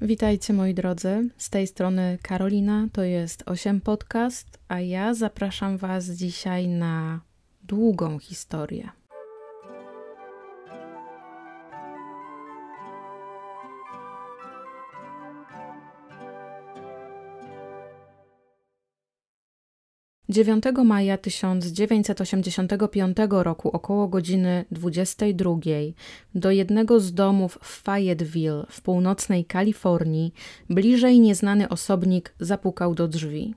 Witajcie moi drodzy, z tej strony Karolina, to jest 8 Podcast, a ja zapraszam Was dzisiaj na długą historię. 9 maja 1985 roku około godziny 22 do jednego z domów w Fayetteville w północnej Kalifornii bliżej nieznany osobnik zapukał do drzwi.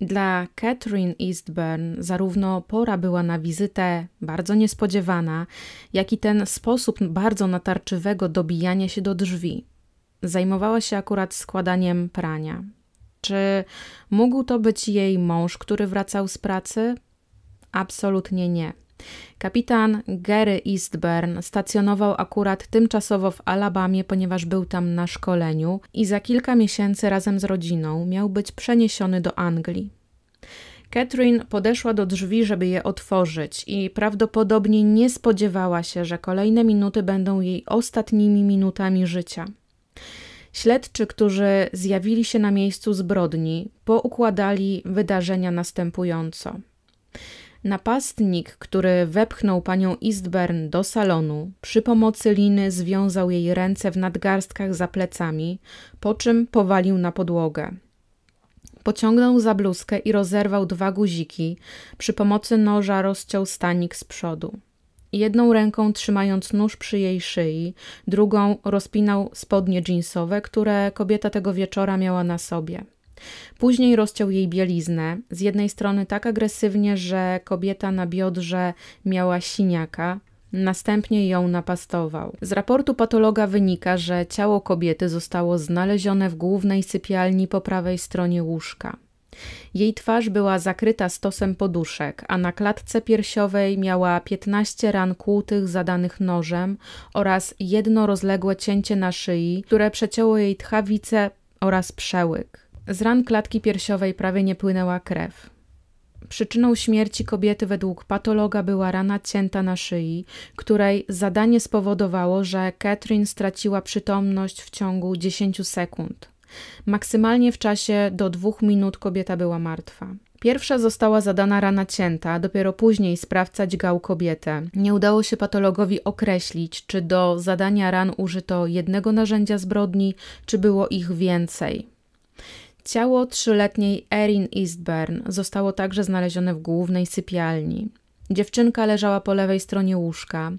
Dla Catherine Eastburn zarówno pora była na wizytę bardzo niespodziewana, jak i ten sposób bardzo natarczywego dobijania się do drzwi. Zajmowała się akurat składaniem prania. Czy mógł to być jej mąż, który wracał z pracy? Absolutnie nie. Kapitan Gary Eastburn stacjonował akurat tymczasowo w Alabamie, ponieważ był tam na szkoleniu i za kilka miesięcy razem z rodziną miał być przeniesiony do Anglii. Catherine podeszła do drzwi, żeby je otworzyć i prawdopodobnie nie spodziewała się, że kolejne minuty będą jej ostatnimi minutami życia. Śledczy, którzy zjawili się na miejscu zbrodni, poukładali wydarzenia następująco. Napastnik, który wepchnął panią Eastburn do salonu, przy pomocy liny związał jej ręce w nadgarstkach za plecami, po czym powalił na podłogę. Pociągnął za bluzkę i rozerwał dwa guziki, przy pomocy noża rozciął stanik z przodu. Jedną ręką trzymając nóż przy jej szyi, drugą rozpinał spodnie jeansowe, które kobieta tego wieczora miała na sobie. Później rozciął jej bieliznę, z jednej strony tak agresywnie, że kobieta na biodrze miała siniaka, Następnie ją napastował. Z raportu patologa wynika, że ciało kobiety zostało znalezione w głównej sypialni po prawej stronie łóżka. Jej twarz była zakryta stosem poduszek, a na klatce piersiowej miała 15 ran kłutych zadanych nożem oraz jedno rozległe cięcie na szyi, które przecięło jej tchawicę oraz przełyk. Z ran klatki piersiowej prawie nie płynęła krew. Przyczyną śmierci kobiety według patologa była rana cięta na szyi, której zadanie spowodowało, że Catherine straciła przytomność w ciągu 10 sekund. Maksymalnie w czasie do dwóch minut kobieta była martwa. Pierwsza została zadana rana cięta, dopiero później sprawca dźgał kobietę. Nie udało się patologowi określić, czy do zadania ran użyto jednego narzędzia zbrodni, czy było ich więcej. Ciało trzyletniej Erin Eastburn zostało także znalezione w głównej sypialni. Dziewczynka leżała po lewej stronie łóżka.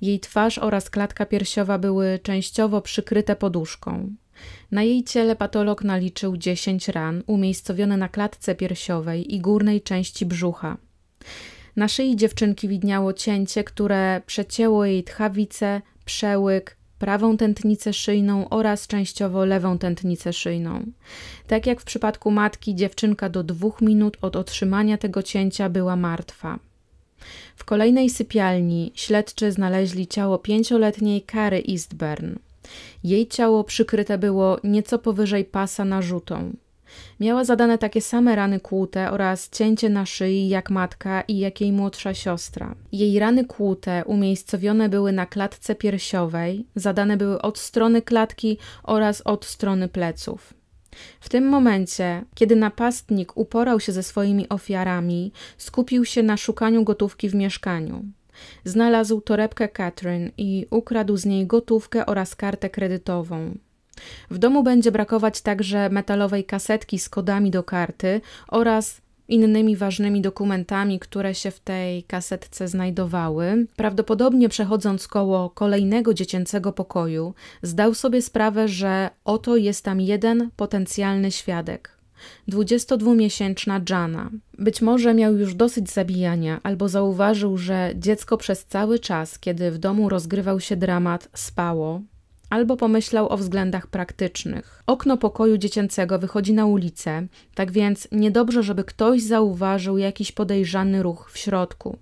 Jej twarz oraz klatka piersiowa były częściowo przykryte poduszką. Na jej ciele patolog naliczył 10 ran umiejscowione na klatce piersiowej i górnej części brzucha. Na szyi dziewczynki widniało cięcie, które przecięło jej tchawicę, przełyk, prawą tętnicę szyjną oraz częściowo lewą tętnicę szyjną. Tak jak w przypadku matki, dziewczynka do dwóch minut od otrzymania tego cięcia była martwa. W kolejnej sypialni śledczy znaleźli ciało pięcioletniej Kary Eastburn. Jej ciało przykryte było nieco powyżej pasa narzutą. Miała zadane takie same rany kłute oraz cięcie na szyi jak matka i jak jej młodsza siostra. Jej rany kłute umiejscowione były na klatce piersiowej, zadane były od strony klatki oraz od strony pleców. W tym momencie, kiedy napastnik uporał się ze swoimi ofiarami, skupił się na szukaniu gotówki w mieszkaniu. Znalazł torebkę Catherine i ukradł z niej gotówkę oraz kartę kredytową. W domu będzie brakować także metalowej kasetki z kodami do karty oraz innymi ważnymi dokumentami, które się w tej kasetce znajdowały. Prawdopodobnie przechodząc koło kolejnego dziecięcego pokoju, zdał sobie sprawę, że oto jest tam jeden potencjalny świadek. 22-miesięczna Jana. Być może miał już dosyć zabijania, albo zauważył, że dziecko przez cały czas, kiedy w domu rozgrywał się dramat, spało, albo pomyślał o względach praktycznych. Okno pokoju dziecięcego wychodzi na ulicę, tak więc niedobrze, żeby ktoś zauważył jakiś podejrzany ruch w środku.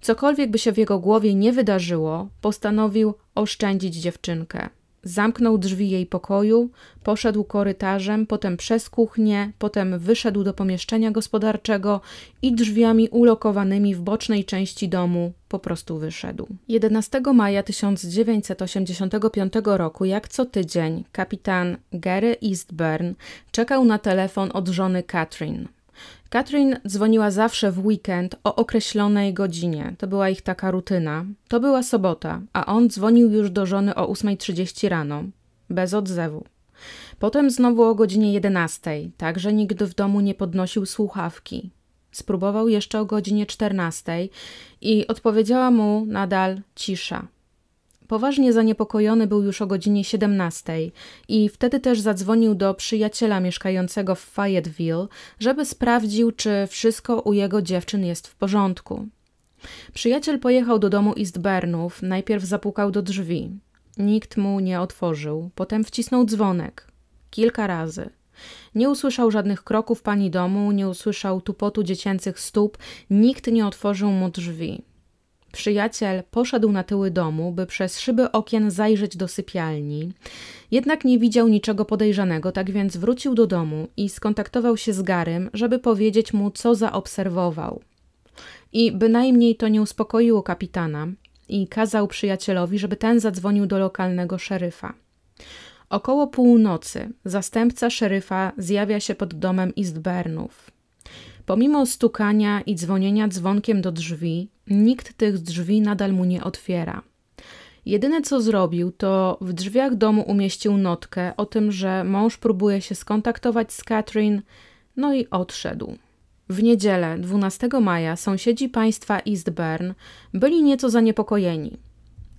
Cokolwiek by się w jego głowie nie wydarzyło, postanowił oszczędzić dziewczynkę. Zamknął drzwi jej pokoju, poszedł korytarzem, potem przez kuchnię, potem wyszedł do pomieszczenia gospodarczego i drzwiami ulokowanymi w bocznej części domu po prostu wyszedł. 11 maja 1985 roku, jak co tydzień, kapitan Gary Eastburn czekał na telefon od żony Catherine. Katrin dzwoniła zawsze w weekend o określonej godzinie. To była ich taka rutyna. To była sobota, a on dzwonił już do żony o 8.30 rano. Bez odzewu. Potem znowu o godzinie 11, także nikt w domu nie podnosił słuchawki. Spróbował jeszcze o godzinie 14 i odpowiedziała mu nadal cisza. Poważnie zaniepokojony był już o godzinie 17 i wtedy też zadzwonił do przyjaciela mieszkającego w Fayetteville, żeby sprawdził, czy wszystko u jego dziewczyn jest w porządku. Przyjaciel pojechał do domu Eastburnów, najpierw zapukał do drzwi. Nikt mu nie otworzył, potem wcisnął dzwonek. Kilka razy. Nie usłyszał żadnych kroków pani domu, nie usłyszał tupotu dziecięcych stóp, nikt nie otworzył mu drzwi. Przyjaciel poszedł na tyły domu, by przez szyby okien zajrzeć do sypialni. Jednak nie widział niczego podejrzanego, tak więc wrócił do domu i skontaktował się z Garym, żeby powiedzieć mu, co zaobserwował. I bynajmniej to nie uspokoiło kapitana i kazał przyjacielowi, żeby ten zadzwonił do lokalnego szeryfa. Około północy zastępca szeryfa zjawia się pod domem Eastburnów. Pomimo stukania i dzwonienia dzwonkiem do drzwi, nikt tych drzwi nadal mu nie otwiera. Jedyne co zrobił, to w drzwiach domu umieścił notkę o tym, że mąż próbuje się skontaktować z Catherine, no i odszedł. W niedzielę, 12 maja, sąsiedzi państwa Eastburn byli nieco zaniepokojeni.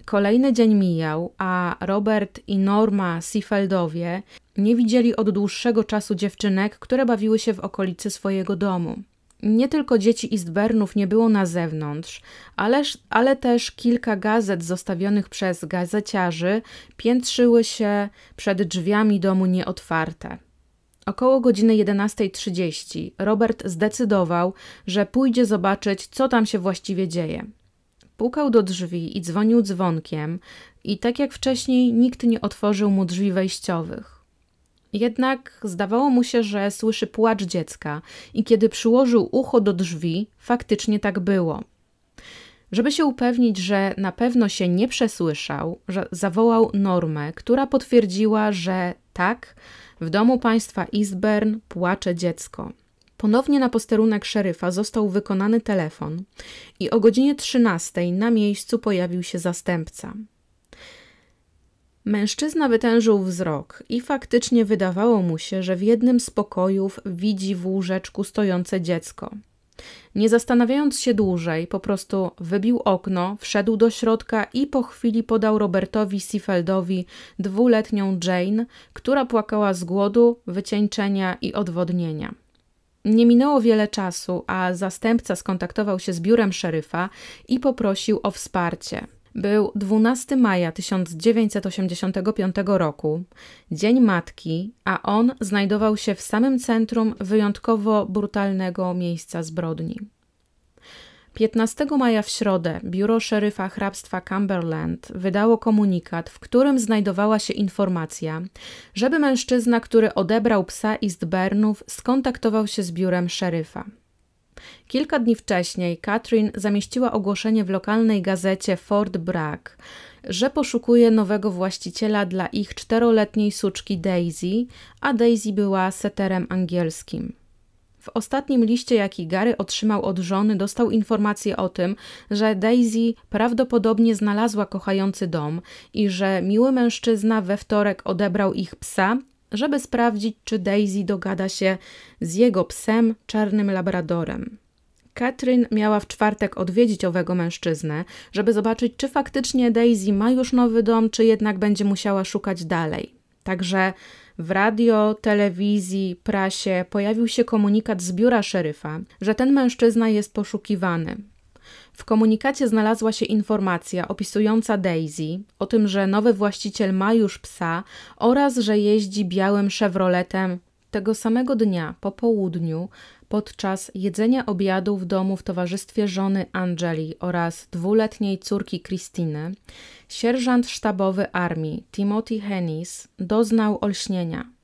Kolejny dzień mijał, a Robert i Norma Seafeldowie nie widzieli od dłuższego czasu dziewczynek, które bawiły się w okolicy swojego domu. Nie tylko dzieci Eastburnów nie było na zewnątrz, ale, ale też kilka gazet zostawionych przez gazeciarzy piętrzyły się przed drzwiami domu nieotwarte. Około godziny 11.30 Robert zdecydował, że pójdzie zobaczyć, co tam się właściwie dzieje. Pukał do drzwi i dzwonił dzwonkiem, i tak jak wcześniej nikt nie otworzył mu drzwi wejściowych. Jednak zdawało mu się, że słyszy płacz dziecka, i kiedy przyłożył ucho do drzwi, faktycznie tak było. Żeby się upewnić, że na pewno się nie przesłyszał, zawołał Normę, która potwierdziła, że tak, w domu państwa Eastburn płacze dziecko. Ponownie na posterunek szeryfa został wykonany telefon i o godzinie 13 na miejscu pojawił się zastępca. Mężczyzna wytężył wzrok i faktycznie wydawało mu się, że w jednym z pokojów widzi w łóżeczku stojące dziecko. Nie zastanawiając się dłużej, po prostu wybił okno, wszedł do środka i po chwili podał Robertowi Seafeldowi dwuletnią Jane, która płakała z głodu, wycieńczenia i odwodnienia. Nie minęło wiele czasu, a zastępca skontaktował się z biurem szeryfa i poprosił o wsparcie. Był 12 maja 1985 roku, Dzień Matki, a on znajdował się w samym centrum wyjątkowo brutalnego miejsca zbrodni. 15 maja w środę biuro szeryfa hrabstwa Cumberland wydało komunikat, w którym znajdowała się informacja, żeby mężczyzna, który odebrał psa Eastburnów, skontaktował się z biurem szeryfa. Kilka dni wcześniej Catherine zamieściła ogłoszenie w lokalnej gazecie Fort Bragg, że poszukuje nowego właściciela dla ich czteroletniej suczki Daisy, a Daisy była seterem angielskim. W ostatnim liście, jaki Gary otrzymał od żony, dostał informację o tym, że Daisy prawdopodobnie znalazła kochający dom i że miły mężczyzna we wtorek odebrał ich psa, żeby sprawdzić, czy Daisy dogada się z jego psem, czarnym labradorem. Katrin miała w czwartek odwiedzić owego mężczyznę, żeby zobaczyć, czy faktycznie Daisy ma już nowy dom, czy jednak będzie musiała szukać dalej. Także w radio, telewizji, prasie pojawił się komunikat z biura szeryfa, że ten mężczyzna jest poszukiwany. W komunikacie znalazła się informacja opisująca Daisy o tym, że nowy właściciel ma już psa oraz że jeździ białym Chevroletem. Tego samego dnia po południu podczas jedzenia obiadu w domu w towarzystwie żony Angeli oraz dwuletniej córki Christiny, sierżant sztabowy armii Timothy Hennis doznał olśnienia.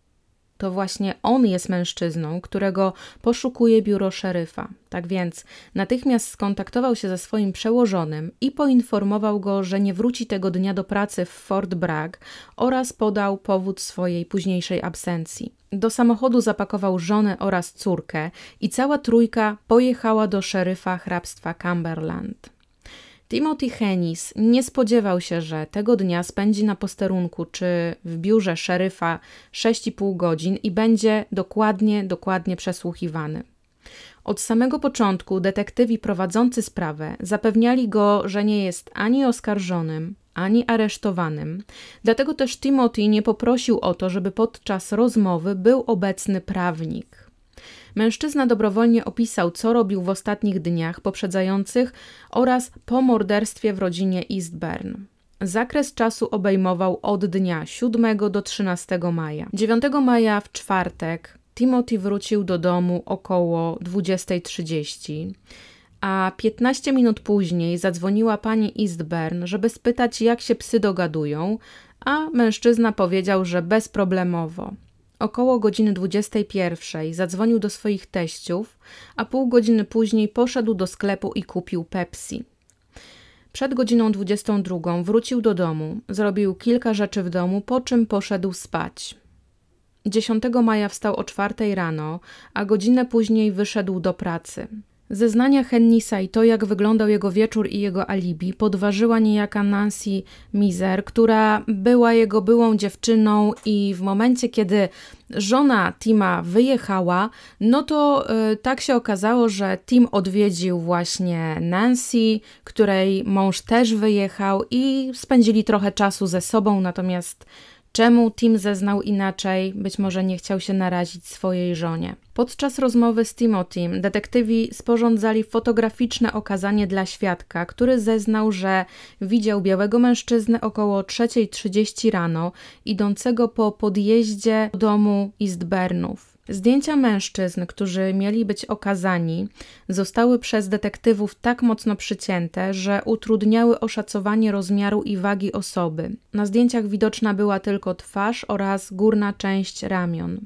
To właśnie on jest mężczyzną, którego poszukuje biuro szeryfa. Tak więc natychmiast skontaktował się ze swoim przełożonym i poinformował go, że nie wróci tego dnia do pracy w Fort Bragg oraz podał powód swojej późniejszej absencji. Do samochodu zapakował żonę oraz córkę i cała trójka pojechała do szeryfa hrabstwa Cumberland. Timothy Hennis nie spodziewał się, że tego dnia spędzi na posterunku czy w biurze szeryfa 6,5 godzin i będzie dokładnie, dokładnie przesłuchiwany. Od samego początku detektywi prowadzący sprawę zapewniali go, że nie jest ani oskarżonym, ani aresztowanym. Dlatego też Timothy nie poprosił o to, żeby podczas rozmowy był obecny prawnik. Mężczyzna dobrowolnie opisał, co robił w ostatnich dniach poprzedzających oraz po morderstwie w rodzinie Eastburn. Zakres czasu obejmował od dnia 7 do 13 maja. 9 maja w czwartek Timothy wrócił do domu około 20.30, a 15 minut później zadzwoniła pani Eastburn, żeby spytać, jak się psy dogadują, a mężczyzna powiedział, że bezproblemowo. Około godziny 21 zadzwonił do swoich teściów, a pół godziny później poszedł do sklepu i kupił Pepsi. Przed godziną 22 wrócił do domu, zrobił kilka rzeczy w domu, po czym poszedł spać. 10 maja wstał o 4 rano, a godzinę później wyszedł do pracy. Zeznania Hennisa i to, jak wyglądał jego wieczór i jego alibi, podważyła niejaka Nancy Mizer, która była jego byłą dziewczyną i w momencie, kiedy żona Tima wyjechała, no to y, tak się okazało, że Tim odwiedził właśnie Nancy, której mąż też wyjechał i spędzili trochę czasu ze sobą, natomiast Czemu Tim zeznał inaczej? Być może nie chciał się narazić swojej żonie. Podczas rozmowy z Timothym detektywi sporządzali fotograficzne okazanie dla świadka, który zeznał, że widział białego mężczyznę około 3.30 rano, idącego po podjeździe domu Eastburnów. Zdjęcia mężczyzn, którzy mieli być okazani, zostały przez detektywów tak mocno przycięte, że utrudniały oszacowanie rozmiaru i wagi osoby. Na zdjęciach widoczna była tylko twarz oraz górna część ramion.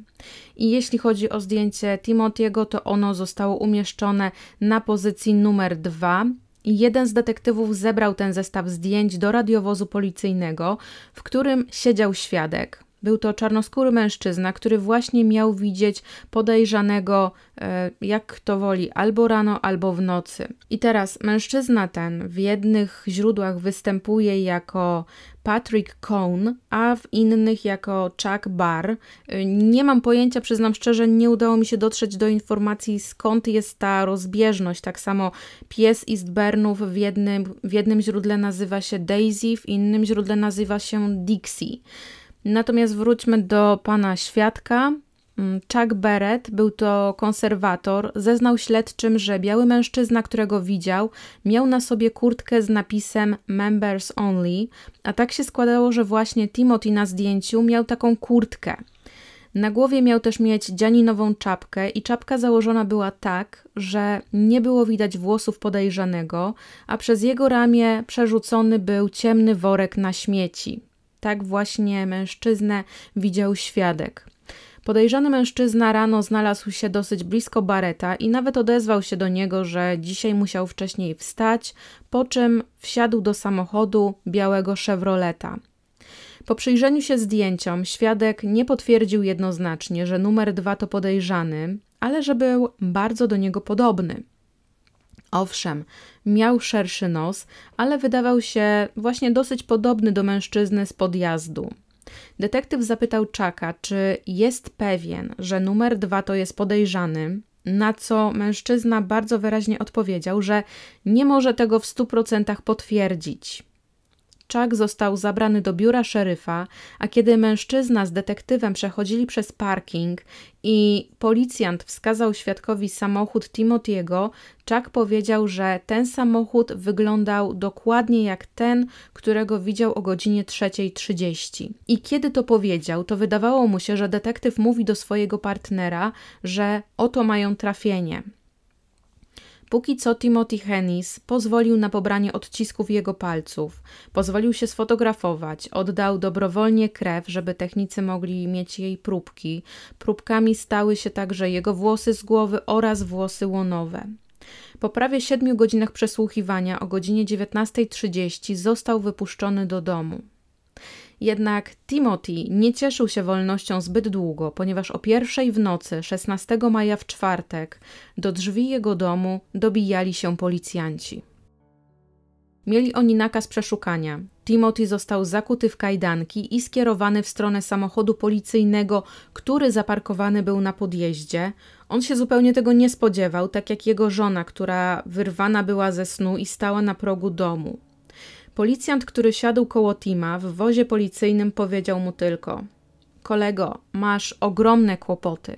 I jeśli chodzi o zdjęcie Timothy'ego, to ono zostało umieszczone na pozycji numer dwa. Jeden z detektywów zebrał ten zestaw zdjęć do radiowozu policyjnego, w którym siedział świadek. Był to czarnoskóry mężczyzna, który właśnie miał widzieć podejrzanego, e, jak kto woli, albo rano, albo w nocy. I teraz mężczyzna ten w jednych źródłach występuje jako Patrick Cohn, a w innych jako Chuck Barr. E, nie mam pojęcia, przyznam szczerze, nie udało mi się dotrzeć do informacji, skąd jest ta rozbieżność. Tak samo pies Eastburnów w jednym, w jednym źródle nazywa się Daisy, w innym źródle nazywa się Dixie. Natomiast wróćmy do pana świadka. Mm, Chuck Barrett był to konserwator. Zeznał śledczym, że biały mężczyzna, którego widział, miał na sobie kurtkę z napisem Members Only, a tak się składało, że właśnie Timothy na zdjęciu miał taką kurtkę. Na głowie miał też mieć dzianinową czapkę i czapka założona była tak, że nie było widać włosów podejrzanego, a przez jego ramię przerzucony był ciemny worek na śmieci. Tak właśnie mężczyznę widział świadek. Podejrzany mężczyzna rano znalazł się dosyć blisko Bareta i nawet odezwał się do niego, że dzisiaj musiał wcześniej wstać, po czym wsiadł do samochodu białego Chevroleta. Po przyjrzeniu się zdjęciom, świadek nie potwierdził jednoznacznie, że numer dwa to podejrzany, ale że był bardzo do niego podobny. Owszem, miał szerszy nos, ale wydawał się właśnie dosyć podobny do mężczyzny z podjazdu. Detektyw zapytał Czaka, czy jest pewien, że numer dwa to jest podejrzany, na co mężczyzna bardzo wyraźnie odpowiedział, że nie może tego w stu procentach potwierdzić. Chuck został zabrany do biura szeryfa, a kiedy mężczyzna z detektywem przechodzili przez parking i policjant wskazał świadkowi samochód Timothy'ego, Chuck powiedział, że ten samochód wyglądał dokładnie jak ten, którego widział o godzinie 3.30. I kiedy to powiedział, to wydawało mu się, że detektyw mówi do swojego partnera, że oto mają trafienie. Póki co Timothy Hennis pozwolił na pobranie odcisków jego palców, pozwolił się sfotografować, oddał dobrowolnie krew, żeby technicy mogli mieć jej próbki. Próbkami stały się także jego włosy z głowy oraz włosy łonowe. Po prawie siedmiu godzinach przesłuchiwania o godzinie 19.30 został wypuszczony do domu. Jednak Timothy nie cieszył się wolnością zbyt długo, ponieważ o pierwszej w nocy, 16 maja w czwartek, do drzwi jego domu dobijali się policjanci. Mieli oni nakaz przeszukania. Timothy został zakuty w kajdanki i skierowany w stronę samochodu policyjnego, który zaparkowany był na podjeździe. On się zupełnie tego nie spodziewał, tak jak jego żona, która wyrwana była ze snu i stała na progu domu. Policjant, który siadł koło Tima w wozie policyjnym, powiedział mu tylko: Kolego, masz ogromne kłopoty.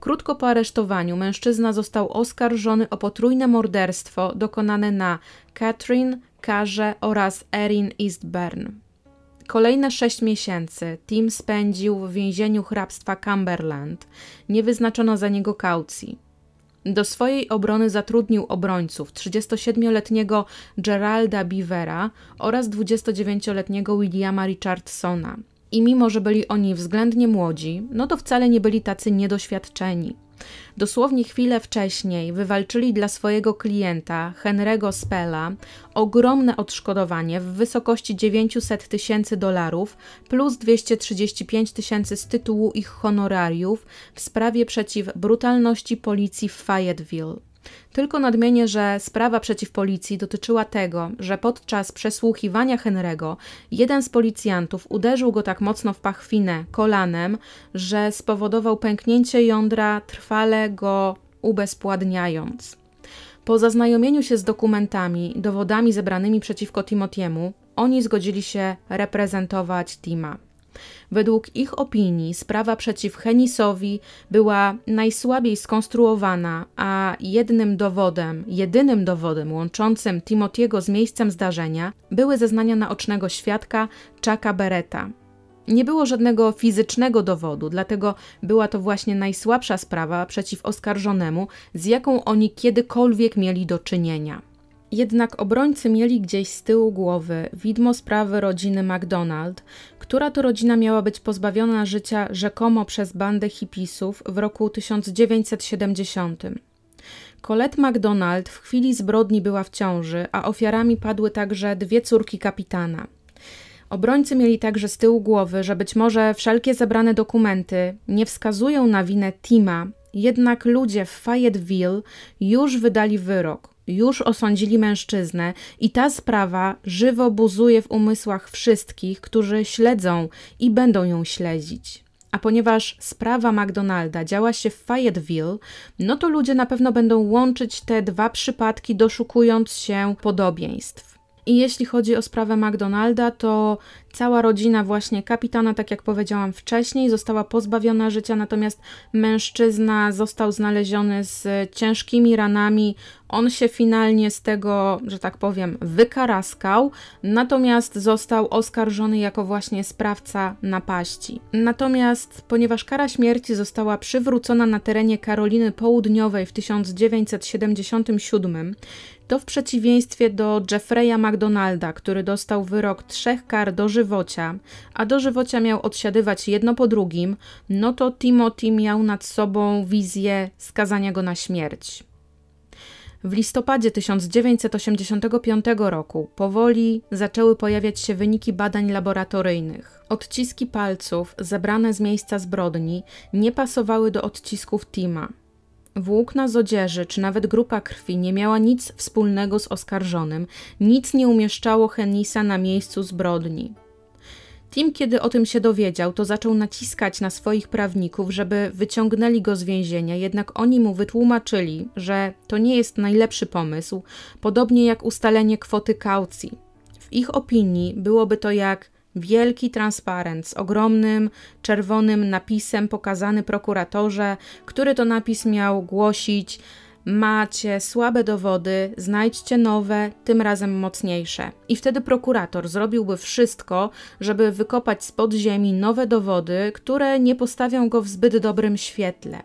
Krótko po aresztowaniu mężczyzna został oskarżony o potrójne morderstwo dokonane na Catherine, Karze oraz Erin Eastburn. Kolejne sześć miesięcy Tim spędził w więzieniu hrabstwa Cumberland. Nie wyznaczono za niego kaucji. Do swojej obrony zatrudnił obrońców 37-letniego Geralda Beavera oraz 29-letniego Williama Richardsona. I mimo, że byli oni względnie młodzi, no to wcale nie byli tacy niedoświadczeni. Dosłownie chwilę wcześniej wywalczyli dla swojego klienta, Henry'ego Spella, ogromne odszkodowanie w wysokości 900 tysięcy dolarów plus 235 tysięcy z tytułu ich honorariów w sprawie przeciw brutalności policji w Fayetteville. Tylko nadmienię, że sprawa przeciw policji dotyczyła tego, że podczas przesłuchiwania Henry'ego jeden z policjantów uderzył go tak mocno w pachwinę kolanem, że spowodował pęknięcie jądra, trwale go ubezpładniając. Po zaznajomieniu się z dokumentami, dowodami zebranymi przeciwko Timotiemu, oni zgodzili się reprezentować Tima. Według ich opinii sprawa przeciw Henisowi była najsłabiej skonstruowana, a jednym dowodem, jedynym dowodem łączącym Timotiego z miejscem zdarzenia były zeznania naocznego świadka Chucka Beretta. Nie było żadnego fizycznego dowodu, dlatego była to właśnie najsłabsza sprawa przeciw oskarżonemu, z jaką oni kiedykolwiek mieli do czynienia. Jednak obrońcy mieli gdzieś z tyłu głowy widmo sprawy rodziny McDonald, która to rodzina miała być pozbawiona życia rzekomo przez bandę hipisów w roku 1970. Colette McDonald w chwili zbrodni była w ciąży, a ofiarami padły także dwie córki kapitana. Obrońcy mieli także z tyłu głowy, że być może wszelkie zebrane dokumenty nie wskazują na winę Tima, jednak ludzie w Fayetteville już wydali wyrok, już osądzili mężczyznę i ta sprawa żywo buzuje w umysłach wszystkich, którzy śledzą i będą ją śledzić. A ponieważ sprawa McDonalda działa się w Fayetteville, no to ludzie na pewno będą łączyć te dwa przypadki, doszukując się podobieństw. I jeśli chodzi o sprawę McDonalda, to cała rodzina właśnie kapitana, tak jak powiedziałam wcześniej, została pozbawiona życia, natomiast mężczyzna został znaleziony z ciężkimi ranami on się finalnie z tego, że tak powiem, wykaraskał, natomiast został oskarżony jako właśnie sprawca napaści. Natomiast ponieważ kara śmierci została przywrócona na terenie Karoliny Południowej w 1977, to w przeciwieństwie do Jeffreya McDonalda, który dostał wyrok trzech kar dożywocia, a dożywocia miał odsiadywać jedno po drugim, no to Timothy miał nad sobą wizję skazania go na śmierć. W listopadzie 1985 roku powoli zaczęły pojawiać się wyniki badań laboratoryjnych. Odciski palców zebrane z miejsca zbrodni nie pasowały do odcisków Tima. Włókna z odzieży czy nawet grupa krwi nie miała nic wspólnego z oskarżonym, nic nie umieszczało Henisa na miejscu zbrodni. Tim, kiedy o tym się dowiedział, to zaczął naciskać na swoich prawników, żeby wyciągnęli go z więzienia, jednak oni mu wytłumaczyli, że to nie jest najlepszy pomysł, podobnie jak ustalenie kwoty kaucji. W ich opinii byłoby to jak wielki transparent z ogromnym czerwonym napisem pokazany prokuratorze, który to napis miał głosić macie słabe dowody, znajdźcie nowe, tym razem mocniejsze. I wtedy prokurator zrobiłby wszystko, żeby wykopać z podziemi nowe dowody, które nie postawią go w zbyt dobrym świetle.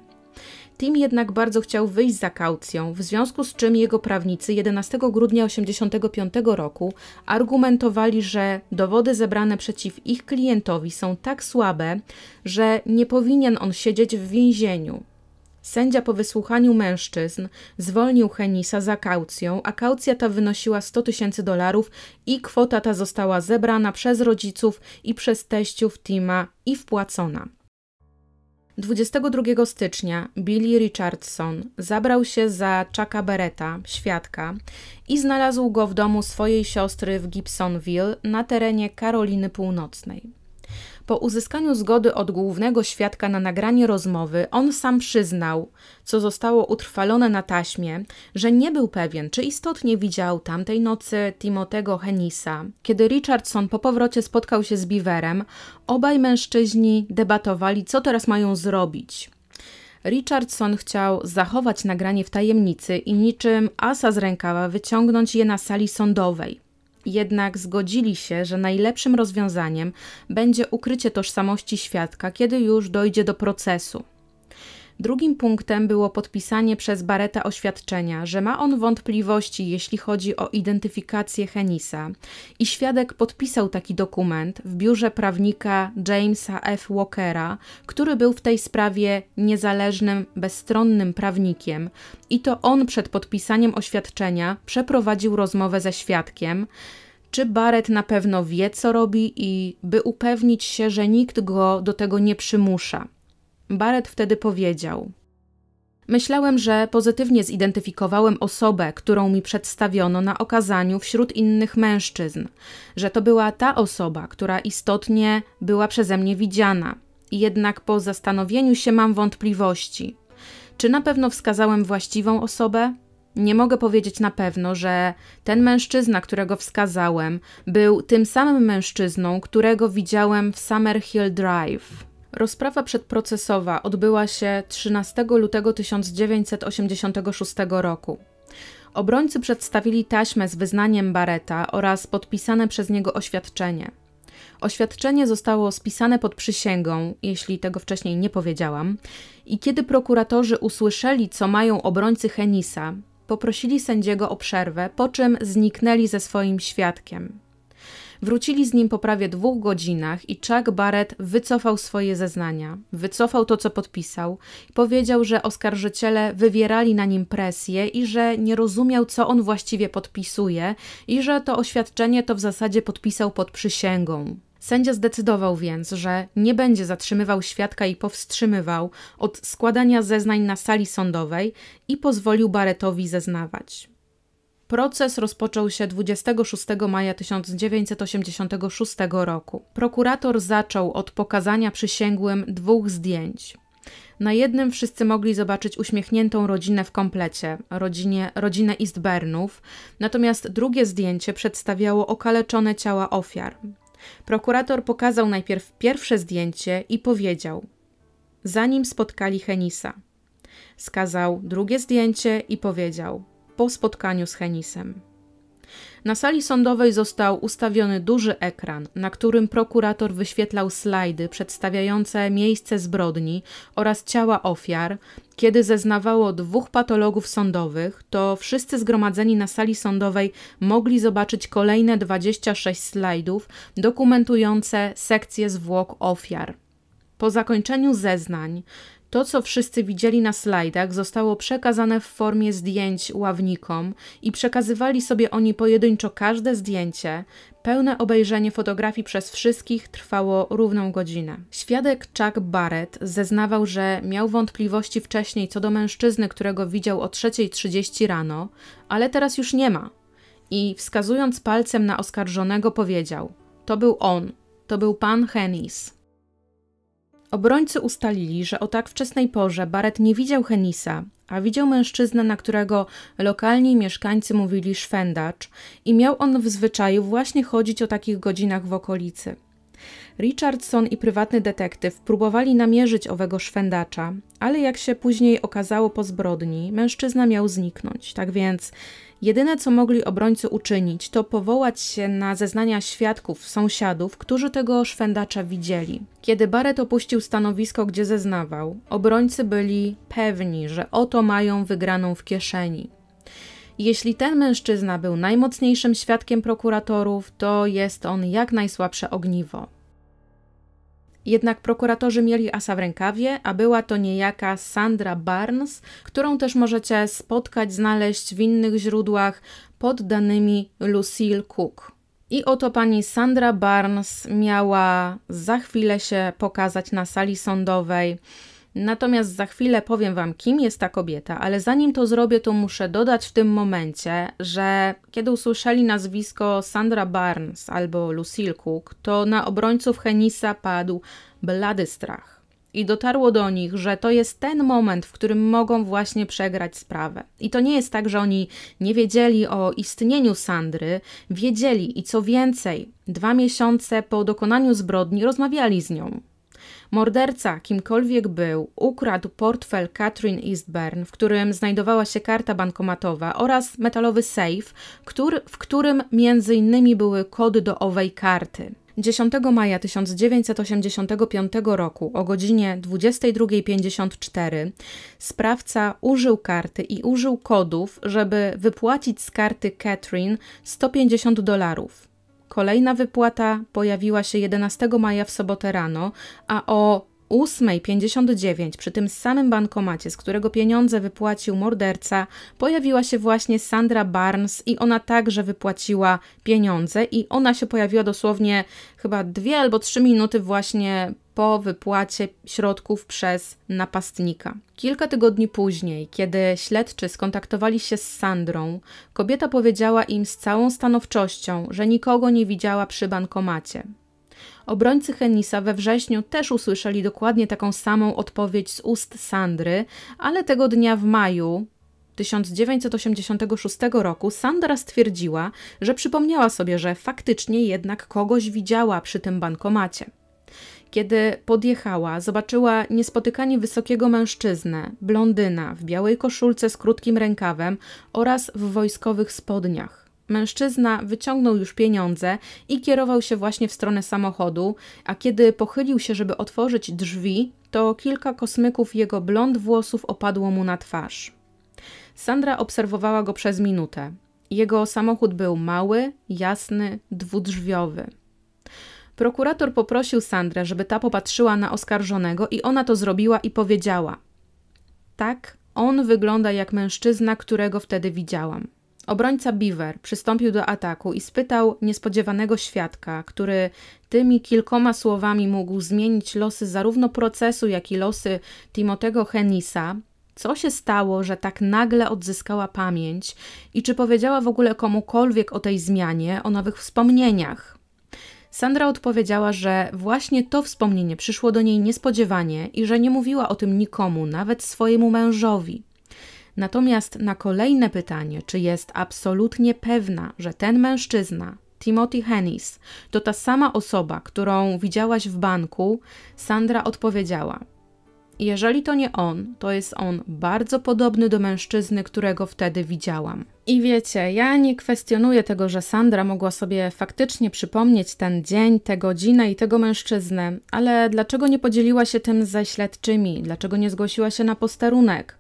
Tim jednak bardzo chciał wyjść za kaucją, w związku z czym jego prawnicy 11 grudnia 1985 roku argumentowali, że dowody zebrane przeciw ich klientowi są tak słabe, że nie powinien on siedzieć w więzieniu. Sędzia po wysłuchaniu mężczyzn zwolnił Henisa za kaucją, a kaucja ta wynosiła 100 tysięcy dolarów i kwota ta została zebrana przez rodziców i przez teściów Tima i wpłacona. 22 stycznia Billy Richardson zabrał się za Chucka Beretta, świadka, i znalazł go w domu swojej siostry w Gibsonville na terenie Karoliny Północnej. Po uzyskaniu zgody od głównego świadka na nagranie rozmowy, on sam przyznał, co zostało utrwalone na taśmie, że nie był pewien, czy istotnie widział tamtej nocy Timotego Henisa. Kiedy Richardson po powrocie spotkał się z Beaverem, obaj mężczyźni debatowali, co teraz mają zrobić. Richardson chciał zachować nagranie w tajemnicy i niczym asa z rękawa wyciągnąć je na sali sądowej. Jednak zgodzili się, że najlepszym rozwiązaniem będzie ukrycie tożsamości świadka, kiedy już dojdzie do procesu. Drugim punktem było podpisanie przez Bareta oświadczenia, że ma on wątpliwości, jeśli chodzi o identyfikację Henisa. I świadek podpisał taki dokument w biurze prawnika Jamesa F. Walkera, który był w tej sprawie niezależnym, bezstronnym prawnikiem. I to on przed podpisaniem oświadczenia przeprowadził rozmowę ze świadkiem czy Barrett na pewno wie, co robi i by upewnić się, że nikt go do tego nie przymusza. Barrett wtedy powiedział: Myślałem, że pozytywnie zidentyfikowałem osobę, którą mi przedstawiono na okazaniu wśród innych mężczyzn, że to była ta osoba, która istotnie była przeze mnie widziana. Jednak po zastanowieniu się mam wątpliwości. Czy na pewno wskazałem właściwą osobę? Nie mogę powiedzieć na pewno, że ten mężczyzna, którego wskazałem, był tym samym mężczyzną, którego widziałem w Summerhill Drive. Rozprawa przedprocesowa odbyła się 13 lutego 1986 roku. Obrońcy przedstawili taśmę z wyznaniem Bareta oraz podpisane przez niego oświadczenie. Oświadczenie zostało spisane pod przysięgą, jeśli tego wcześniej nie powiedziałam, i kiedy prokuratorzy usłyszeli, co mają obrońcy Henisa, poprosili sędziego o przerwę, po czym zniknęli ze swoim świadkiem. Wrócili z nim po prawie dwóch godzinach i Chuck Barrett wycofał swoje zeznania, wycofał to, co podpisał powiedział, że oskarżyciele wywierali na nim presję i że nie rozumiał, co on właściwie podpisuje i że to oświadczenie to w zasadzie podpisał pod przysięgą. Sędzia zdecydował więc, że nie będzie zatrzymywał świadka i powstrzymywał od składania zeznań na sali sądowej i pozwolił Barrettowi zeznawać. Proces rozpoczął się 26 maja 1986 roku. Prokurator zaczął od pokazania przysięgłym dwóch zdjęć. Na jednym wszyscy mogli zobaczyć uśmiechniętą rodzinę w komplecie, rodzinie, rodzinę Eastburnów, natomiast drugie zdjęcie przedstawiało okaleczone ciała ofiar. Prokurator pokazał najpierw pierwsze zdjęcie i powiedział: Zanim spotkali Henisa. Skazał drugie zdjęcie i powiedział: Po spotkaniu z Henisem. Na sali sądowej został ustawiony duży ekran, na którym prokurator wyświetlał slajdy przedstawiające miejsce zbrodni oraz ciała ofiar. Kiedy zeznawało dwóch patologów sądowych, to wszyscy zgromadzeni na sali sądowej mogli zobaczyć kolejne 26 slajdów dokumentujące sekcję zwłok ofiar. Po zakończeniu zeznań to, co wszyscy widzieli na slajdach, zostało przekazane w formie zdjęć ławnikom i przekazywali sobie oni pojedynczo każde zdjęcie. Pełne obejrzenie fotografii przez wszystkich trwało równą godzinę. Świadek Chuck Barrett zeznawał, że miał wątpliwości wcześniej co do mężczyzny, którego widział o 3.30 rano, ale teraz już nie ma. I wskazując palcem na oskarżonego powiedział: To był on, to był pan Hennis. Obrońcy ustalili, że o tak wczesnej porze Barrett nie widział Henisa, a widział mężczyznę, na którego lokalni mieszkańcy mówili szwendacz i miał on w zwyczaju właśnie chodzić o takich godzinach w okolicy. Richardson i prywatny detektyw próbowali namierzyć owego szwendacza, ale jak się później okazało po zbrodni, mężczyzna miał zniknąć. Tak więc jedyne co mogli obrońcy uczynić, to powołać się na zeznania świadków, sąsiadów, którzy tego szwendacza widzieli. Kiedy Barrett opuścił stanowisko, gdzie zeznawał, obrońcy byli pewni, że oto mają wygraną w kieszeni. Jeśli ten mężczyzna był najmocniejszym świadkiem prokuratorów, to jest on jak najsłabsze ogniwo. Jednak prokuratorzy mieli asa w rękawie, a była to niejaka Sandra Barnes, którą też możecie spotkać, znaleźć w innych źródłach pod danymi Lucille Cook. I oto pani Sandra Barnes miała za chwilę się pokazać na sali sądowej. Natomiast za chwilę powiem Wam, kim jest ta kobieta, ale zanim to zrobię, to muszę dodać w tym momencie, że kiedy usłyszeli nazwisko Sandra Barnes albo Lucille Cook, to na obrońców Henisa padł blady strach. I dotarło do nich, że to jest ten moment, w którym mogą właśnie przegrać sprawę. I to nie jest tak, że oni nie wiedzieli o istnieniu Sandry, wiedzieli i co więcej, dwa miesiące po dokonaniu zbrodni rozmawiali z nią. Morderca, kimkolwiek był, ukradł portfel Catherine Eastburn, w którym znajdowała się karta bankomatowa oraz metalowy safe, który, w którym między innymi były kody do owej karty. 10 maja 1985 roku o godzinie 22.54 sprawca użył karty i użył kodów, żeby wypłacić z karty Catherine 150 dolarów. Kolejna wypłata pojawiła się 11 maja w sobotę rano, a o 8.59 przy tym samym bankomacie, z którego pieniądze wypłacił morderca, pojawiła się właśnie Sandra Barnes i ona także wypłaciła pieniądze i ona się pojawiła dosłownie chyba dwie albo trzy minuty właśnie po wypłacie środków przez napastnika. Kilka tygodni później, kiedy śledczy skontaktowali się z Sandrą, kobieta powiedziała im z całą stanowczością, że nikogo nie widziała przy bankomacie. Obrońcy Henisa we wrześniu też usłyszeli dokładnie taką samą odpowiedź z ust Sandry, ale tego dnia w maju 1986 roku Sandra stwierdziła, że przypomniała sobie, że faktycznie jednak kogoś widziała przy tym bankomacie. Kiedy podjechała, zobaczyła niespotykanie wysokiego mężczyznę, blondyna w białej koszulce z krótkim rękawem oraz w wojskowych spodniach. Mężczyzna wyciągnął już pieniądze i kierował się właśnie w stronę samochodu, a kiedy pochylił się, żeby otworzyć drzwi, to kilka kosmyków jego blond włosów opadło mu na twarz. Sandra obserwowała go przez minutę. Jego samochód był mały, jasny, dwudrzwiowy. Prokurator poprosił Sandrę, żeby ta popatrzyła na oskarżonego i ona to zrobiła i powiedziała: Tak, on wygląda jak mężczyzna, którego wtedy widziałam. Obrońca Beaver przystąpił do ataku i spytał niespodziewanego świadka, który tymi kilkoma słowami mógł zmienić losy zarówno procesu, jak i losy Timotego Henisa, co się stało, że tak nagle odzyskała pamięć i czy powiedziała w ogóle komukolwiek o tej zmianie, o nowych wspomnieniach. Sandra odpowiedziała, że właśnie to wspomnienie przyszło do niej niespodziewanie i że nie mówiła o tym nikomu, nawet swojemu mężowi. Natomiast na kolejne pytanie, czy jest absolutnie pewna, że ten mężczyzna, Timothy Hennis, to ta sama osoba, którą widziałaś w banku, Sandra odpowiedziała: jeżeli to nie on, to jest on bardzo podobny do mężczyzny, którego wtedy widziałam. I wiecie, ja nie kwestionuję tego, że Sandra mogła sobie faktycznie przypomnieć ten dzień, tę godzinę i tego mężczyznę, ale dlaczego nie podzieliła się tym ze śledczymi? Dlaczego nie zgłosiła się na posterunek?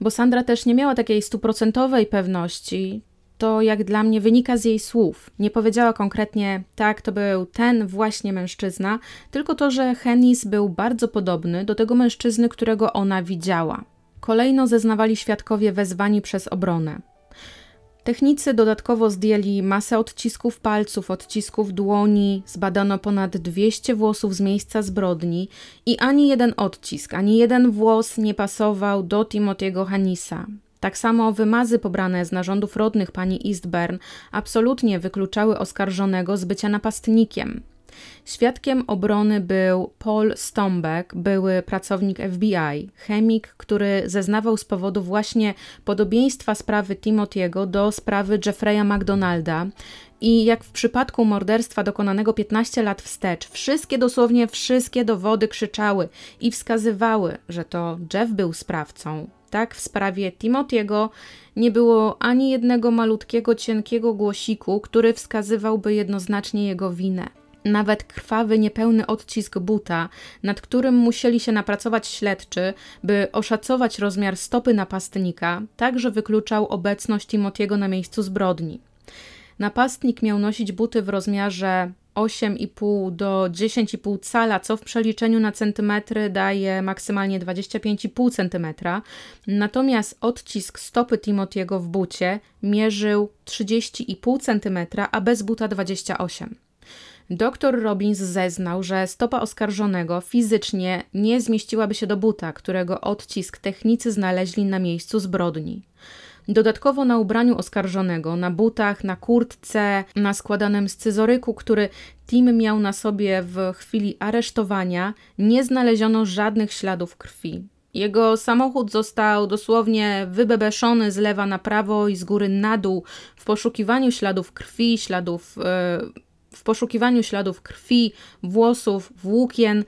Bo Sandra też nie miała takiej stuprocentowej pewności, to jak dla mnie wynika z jej słów. Nie powiedziała konkretnie, tak, to był ten właśnie mężczyzna, tylko to, że Hennis był bardzo podobny do tego mężczyzny, którego ona widziała. Kolejno zeznawali świadkowie wezwani przez obronę. Technicy dodatkowo zdjęli masę odcisków palców, odcisków dłoni, zbadano ponad 200 włosów z miejsca zbrodni i ani jeden odcisk, ani jeden włos nie pasował do Timothy'ego Hannisa. Tak samo wymazy pobrane z narządów rodnych pani Eastburn absolutnie wykluczały oskarżonego z bycia napastnikiem. Świadkiem obrony był Paul Stombeck, były pracownik FBI, chemik, który zeznawał z powodu właśnie podobieństwa sprawy Timothy'ego do sprawy Jeffreya McDonalda. I jak w przypadku morderstwa dokonanego 15 lat wstecz, wszystkie, dosłownie wszystkie dowody krzyczały i wskazywały, że to Jeff był sprawcą. Tak, w sprawie Timothy'ego nie było ani jednego malutkiego, cienkiego głosiku, który wskazywałby jednoznacznie jego winę. Nawet krwawy, niepełny odcisk buta, nad którym musieli się napracować śledczy, by oszacować rozmiar stopy napastnika, także wykluczał obecność Timotiego na miejscu zbrodni. Napastnik miał nosić buty w rozmiarze 8,5 do 10,5 cala, co w przeliczeniu na centymetry daje maksymalnie 25,5 cm. Natomiast odcisk stopy Timotiego w bucie mierzył 30,5 cm, a bez buta 28. Dr Robbins zeznał, że stopa oskarżonego fizycznie nie zmieściłaby się do buta, którego odcisk technicy znaleźli na miejscu zbrodni. Dodatkowo na ubraniu oskarżonego, na butach, na kurtce, na składanym scyzoryku, który Tim miał na sobie w chwili aresztowania, nie znaleziono żadnych śladów krwi. Jego samochód został dosłownie wybebeszony z lewa na prawo i z góry na dół w poszukiwaniu śladów krwi, śladów, e, w poszukiwaniu śladów krwi, włosów, włókien.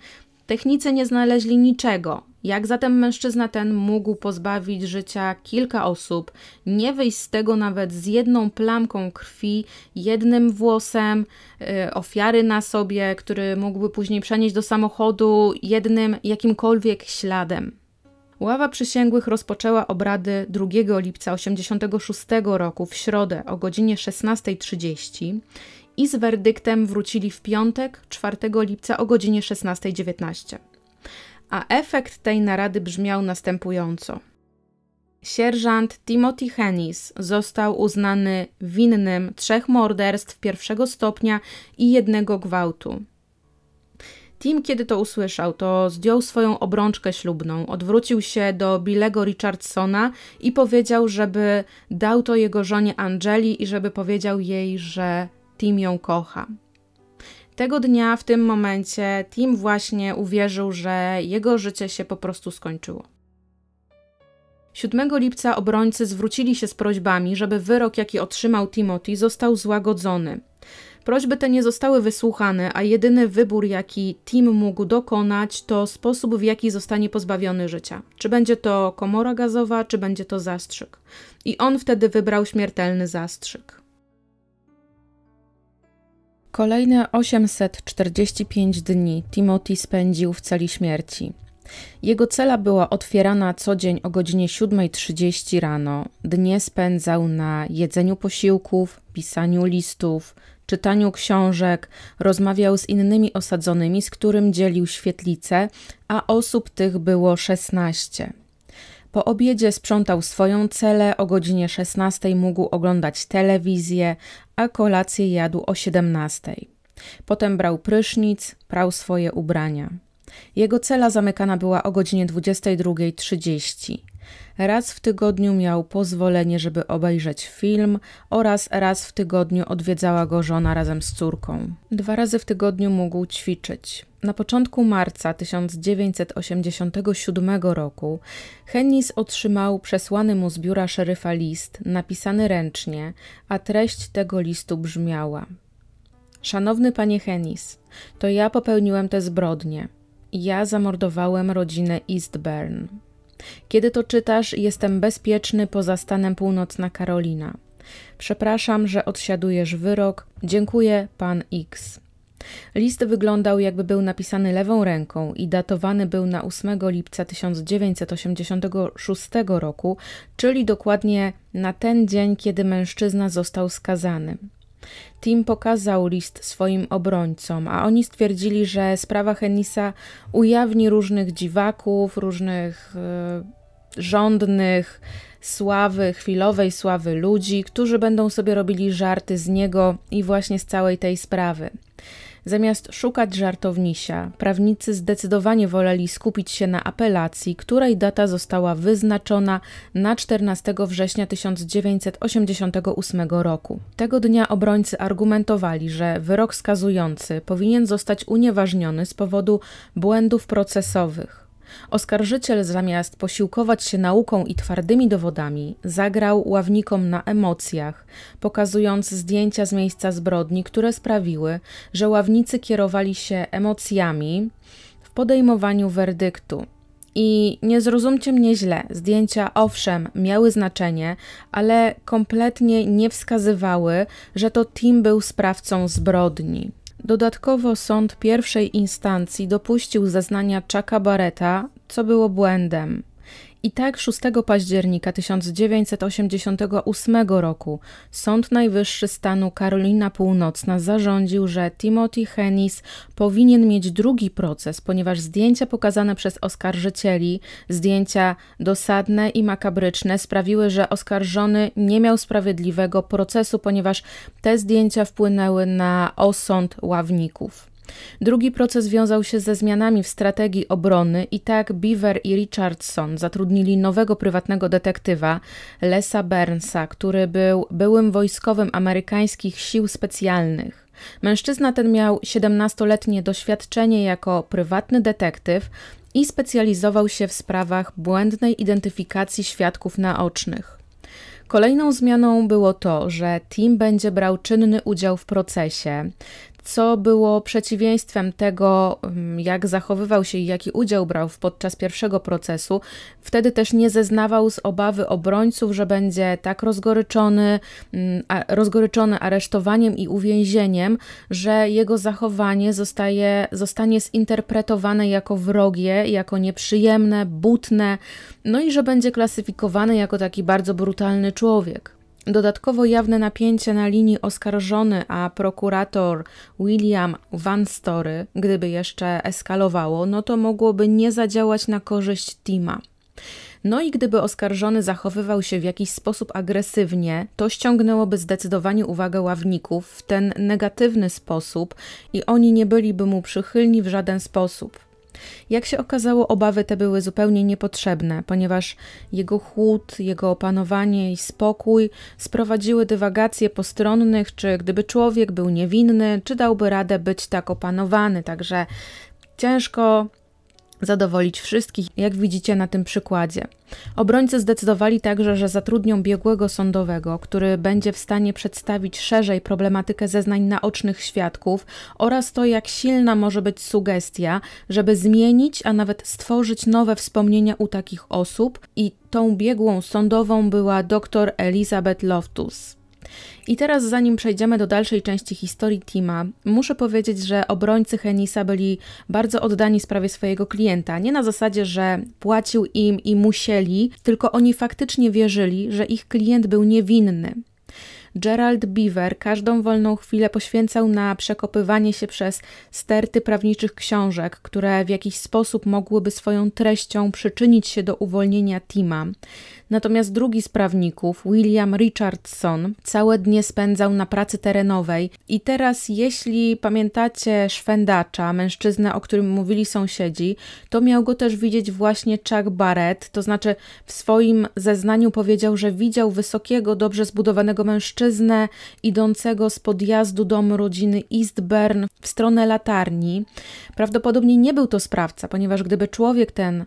Technicy nie znaleźli niczego. Jak zatem mężczyzna ten mógł pozbawić życia kilka osób, nie wyjść z tego nawet z jedną plamką krwi, jednym włosem, y, ofiary na sobie, który mógłby później przenieść do samochodu, jednym jakimkolwiek śladem? Ława przysięgłych rozpoczęła obrady 2 lipca 1986 roku w środę o godzinie 16.30 i z werdyktem wrócili w piątek 4 lipca o godzinie 16.19 a efekt tej narady brzmiał następująco. Sierżant Timothy Hennis został uznany winnym trzech morderstw pierwszego stopnia i jednego gwałtu. Tim, kiedy to usłyszał, to zdjął swoją obrączkę ślubną, odwrócił się do Billego Richardsona i powiedział, żeby dał to jego żonie Angeli i żeby powiedział jej, że Tim ją kocha. Tego dnia, w tym momencie, Tim właśnie uwierzył, że jego życie się po prostu skończyło. 7 lipca obrońcy zwrócili się z prośbami, żeby wyrok, jaki otrzymał Timothy, został złagodzony. Prośby te nie zostały wysłuchane, a jedyny wybór, jaki Tim mógł dokonać, to sposób, w jaki zostanie pozbawiony życia. Czy będzie to komora gazowa, czy będzie to zastrzyk. I on wtedy wybrał śmiertelny zastrzyk. Kolejne 845 dni Timothy spędził w celi śmierci. Jego cela była otwierana co dzień o godzinie 7.30 rano. Dnie spędzał na jedzeniu posiłków, pisaniu listów, czytaniu książek, rozmawiał z innymi osadzonymi, z którym dzielił świetlice, a osób tych było 16. Po obiedzie sprzątał swoją celę, o godzinie 16 mógł oglądać telewizję, a kolację jadł o 17. Potem brał prysznic, prał swoje ubrania. Jego cela zamykana była o godzinie 22.30. Raz w tygodniu miał pozwolenie, żeby obejrzeć film, oraz raz w tygodniu odwiedzała go żona razem z córką. Dwa razy w tygodniu mógł ćwiczyć. Na początku marca 1987 roku Hennis otrzymał przesłany mu z biura szeryfa list, napisany ręcznie, a treść tego listu brzmiała: Szanowny panie Hennis, to ja popełniłem te zbrodnie. Ja zamordowałem rodzinę Eastburn. Kiedy to czytasz, jestem bezpieczny poza stanem Północna Karolina. Przepraszam, że odsiadujesz wyrok. Dziękuję, pan X. List wyglądał, jakby był napisany lewą ręką i datowany był na 8 lipca 1986 roku, czyli dokładnie na ten dzień, kiedy mężczyzna został skazany. Tim pokazał list swoim obrońcom, a oni stwierdzili, że sprawa Henisa ujawni różnych dziwaków, różnych yy, żądnych sławy, chwilowej sławy ludzi, którzy będą sobie robili żarty z niego i właśnie z całej tej sprawy. Zamiast szukać żartownisia, prawnicy zdecydowanie woleli skupić się na apelacji, której data została wyznaczona na 14 września 1988 roku. Tego dnia obrońcy argumentowali, że wyrok skazujący powinien zostać unieważniony z powodu błędów procesowych. Oskarżyciel zamiast posiłkować się nauką i twardymi dowodami, zagrał ławnikom na emocjach, pokazując zdjęcia z miejsca zbrodni, które sprawiły, że ławnicy kierowali się emocjami w podejmowaniu werdyktu. I nie zrozumcie mnie źle, zdjęcia owszem miały znaczenie, ale kompletnie nie wskazywały, że to Tim był sprawcą zbrodni. Dodatkowo sąd pierwszej instancji dopuścił zeznania Chucka Barretta, co było błędem. I tak 6 października 1988 roku Sąd Najwyższy stanu Karolina Północna zarządził, że Timothy Hennis powinien mieć drugi proces, ponieważ zdjęcia pokazane przez oskarżycieli, zdjęcia dosadne i makabryczne sprawiły, że oskarżony nie miał sprawiedliwego procesu, ponieważ te zdjęcia wpłynęły na osąd ławników. Drugi proces wiązał się ze zmianami w strategii obrony i tak Beaver i Richardson zatrudnili nowego prywatnego detektywa, Lesa Burnsa, który był byłym wojskowym amerykańskich sił specjalnych. Mężczyzna ten miał 17-letnie doświadczenie jako prywatny detektyw i specjalizował się w sprawach błędnej identyfikacji świadków naocznych. Kolejną zmianą było to, że Tim będzie brał czynny udział w procesie co było przeciwieństwem tego, mm, jak zachowywał się i jaki udział brał podczas pierwszego procesu. Wtedy też nie zeznawał z obawy obrońców, że będzie tak rozgoryczony, mm, rozgoryczony aresztowaniem i uwięzieniem, że jego zachowanie zostaje, zostanie zinterpretowane jako wrogie, jako nieprzyjemne, butne, no i że będzie klasyfikowany jako taki bardzo brutalny człowiek. Dodatkowo jawne napięcie na linii oskarżony, a prokurator William Van Story, gdyby jeszcze eskalowało, no to mogłoby nie zadziałać na korzyść Tima. No i gdyby oskarżony zachowywał się w jakiś sposób agresywnie, to ściągnęłoby zdecydowanie uwagę ławników w ten negatywny sposób i oni nie byliby mu przychylni w żaden sposób. Jak się okazało, obawy te były zupełnie niepotrzebne, ponieważ jego chłód, jego opanowanie i spokój sprowadziły dywagacje postronnych, czy gdyby człowiek był niewinny, czy dałby radę być tak opanowany. Także ciężko zadowolić wszystkich, jak widzicie na tym przykładzie. Obrońcy zdecydowali także, że zatrudnią biegłego sądowego, który będzie w stanie przedstawić szerzej problematykę zeznań naocznych świadków oraz to, jak silna może być sugestia, żeby zmienić, a nawet stworzyć nowe wspomnienia u takich osób. I tą biegłą sądową była dr Elizabeth Loftus. I teraz, zanim przejdziemy do dalszej części historii Tima, muszę powiedzieć, że obrońcy Henisa byli bardzo oddani sprawie swojego klienta. Nie na zasadzie, że płacił im i musieli, tylko oni faktycznie wierzyli, że ich klient był niewinny. Gerald Beaver każdą wolną chwilę poświęcał na przekopywanie się przez sterty prawniczych książek, które w jakiś sposób mogłyby swoją treścią przyczynić się do uwolnienia Tima. Natomiast drugi z prawników, William Richardson, całe dnie spędzał na pracy terenowej i teraz, jeśli pamiętacie szwendacza, mężczyznę, o którym mówili sąsiedzi, to miał go też widzieć właśnie Chuck Barrett, to znaczy w swoim zeznaniu powiedział, że widział wysokiego, dobrze zbudowanego mężczyznę idącego z podjazdu domu rodziny Eastburn w stronę latarni. Prawdopodobnie nie był to sprawca, ponieważ gdyby człowiek ten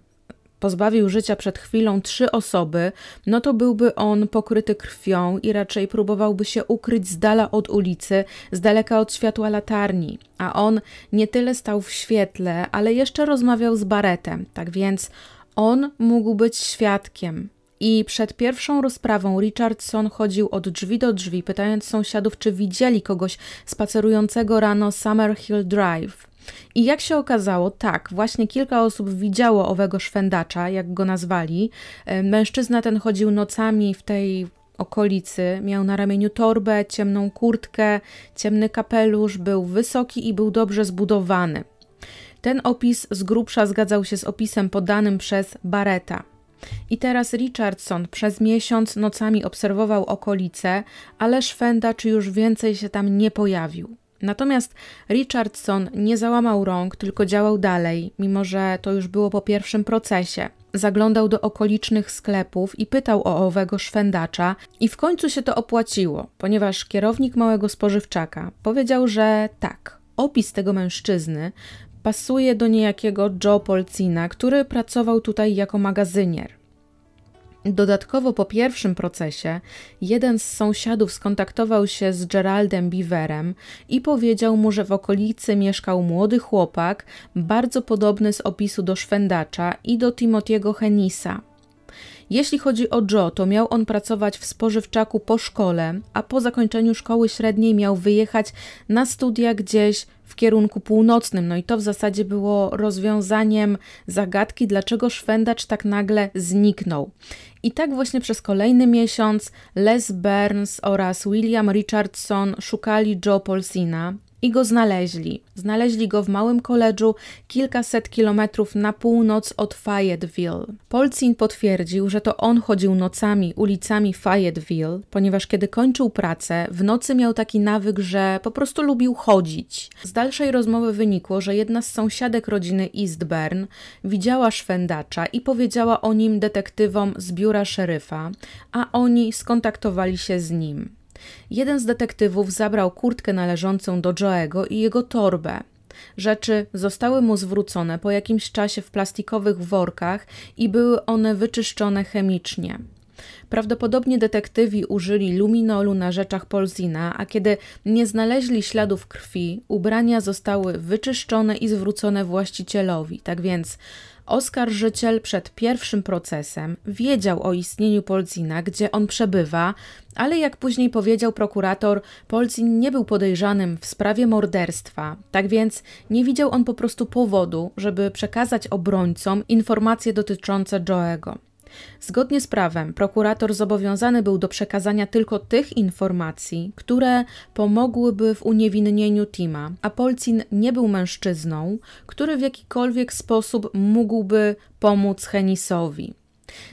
pozbawił życia przed chwilą trzy osoby, no to byłby on pokryty krwią i raczej próbowałby się ukryć z dala od ulicy, z daleka od światła latarni. A on nie tyle stał w świetle, ale jeszcze rozmawiał z Baretem, tak więc on mógł być świadkiem. I przed pierwszą rozprawą Richardson chodził od drzwi do drzwi, pytając sąsiadów, czy widzieli kogoś spacerującego rano Summerhill Drive. I jak się okazało, tak, właśnie kilka osób widziało owego szwendacza, jak go nazwali. E, mężczyzna ten chodził nocami w tej okolicy, miał na ramieniu torbę, ciemną kurtkę, ciemny kapelusz, był wysoki i był dobrze zbudowany. Ten opis z grubsza zgadzał się z opisem podanym przez Bareta. I teraz Richardson przez miesiąc nocami obserwował okolice, ale szwendacz już więcej się tam nie pojawił. Natomiast Richardson nie załamał rąk, tylko działał dalej, mimo że to już było po pierwszym procesie. Zaglądał do okolicznych sklepów i pytał o owego szwendacza, i w końcu się to opłaciło, ponieważ kierownik małego spożywczaka powiedział, że tak, opis tego mężczyzny pasuje do niejakiego Joe Polcina, który pracował tutaj jako magazynier. Dodatkowo po pierwszym procesie jeden z sąsiadów skontaktował się z Geraldem Beaverem i powiedział mu, że w okolicy mieszkał młody chłopak, bardzo podobny z opisu do szwendacza i do Timothy'ego Henisa. Jeśli chodzi o Joe, to miał on pracować w spożywczaku po szkole, a po zakończeniu szkoły średniej miał wyjechać na studia gdzieś w kierunku północnym. No i to w zasadzie było rozwiązaniem zagadki, dlaczego szwendacz tak nagle zniknął. I tak właśnie przez kolejny miesiąc Les Burns oraz William Richardson szukali Joe Polsina i go znaleźli. Znaleźli go w małym koledżu kilkaset kilometrów na północ od Fayetteville. Polcin potwierdził, że to on chodził nocami ulicami Fayetteville, ponieważ kiedy kończył pracę, w nocy miał taki nawyk, że po prostu lubił chodzić. Z dalszej rozmowy wynikło, że jedna z sąsiadek rodziny Eastburn widziała szwendacza i powiedziała o nim detektywom z biura szeryfa, a oni skontaktowali się z nim. Jeden z detektywów zabrał kurtkę należącą do Joego i jego torbę. Rzeczy zostały mu zwrócone po jakimś czasie w plastikowych workach i były one wyczyszczone chemicznie. Prawdopodobnie detektywi użyli luminolu na rzeczach Polzina, a kiedy nie znaleźli śladów krwi, ubrania zostały wyczyszczone i zwrócone właścicielowi. Tak więc Oskarżyciel przed pierwszym procesem wiedział o istnieniu Polzina, gdzie on przebywa, ale jak później powiedział prokurator, Polzin nie był podejrzanym w sprawie morderstwa, tak więc nie widział on po prostu powodu, żeby przekazać obrońcom informacje dotyczące Joego. Zgodnie z prawem, prokurator zobowiązany był do przekazania tylko tych informacji, które pomogłyby w uniewinnieniu Tima, a Polcin nie był mężczyzną, który w jakikolwiek sposób mógłby pomóc Henisowi.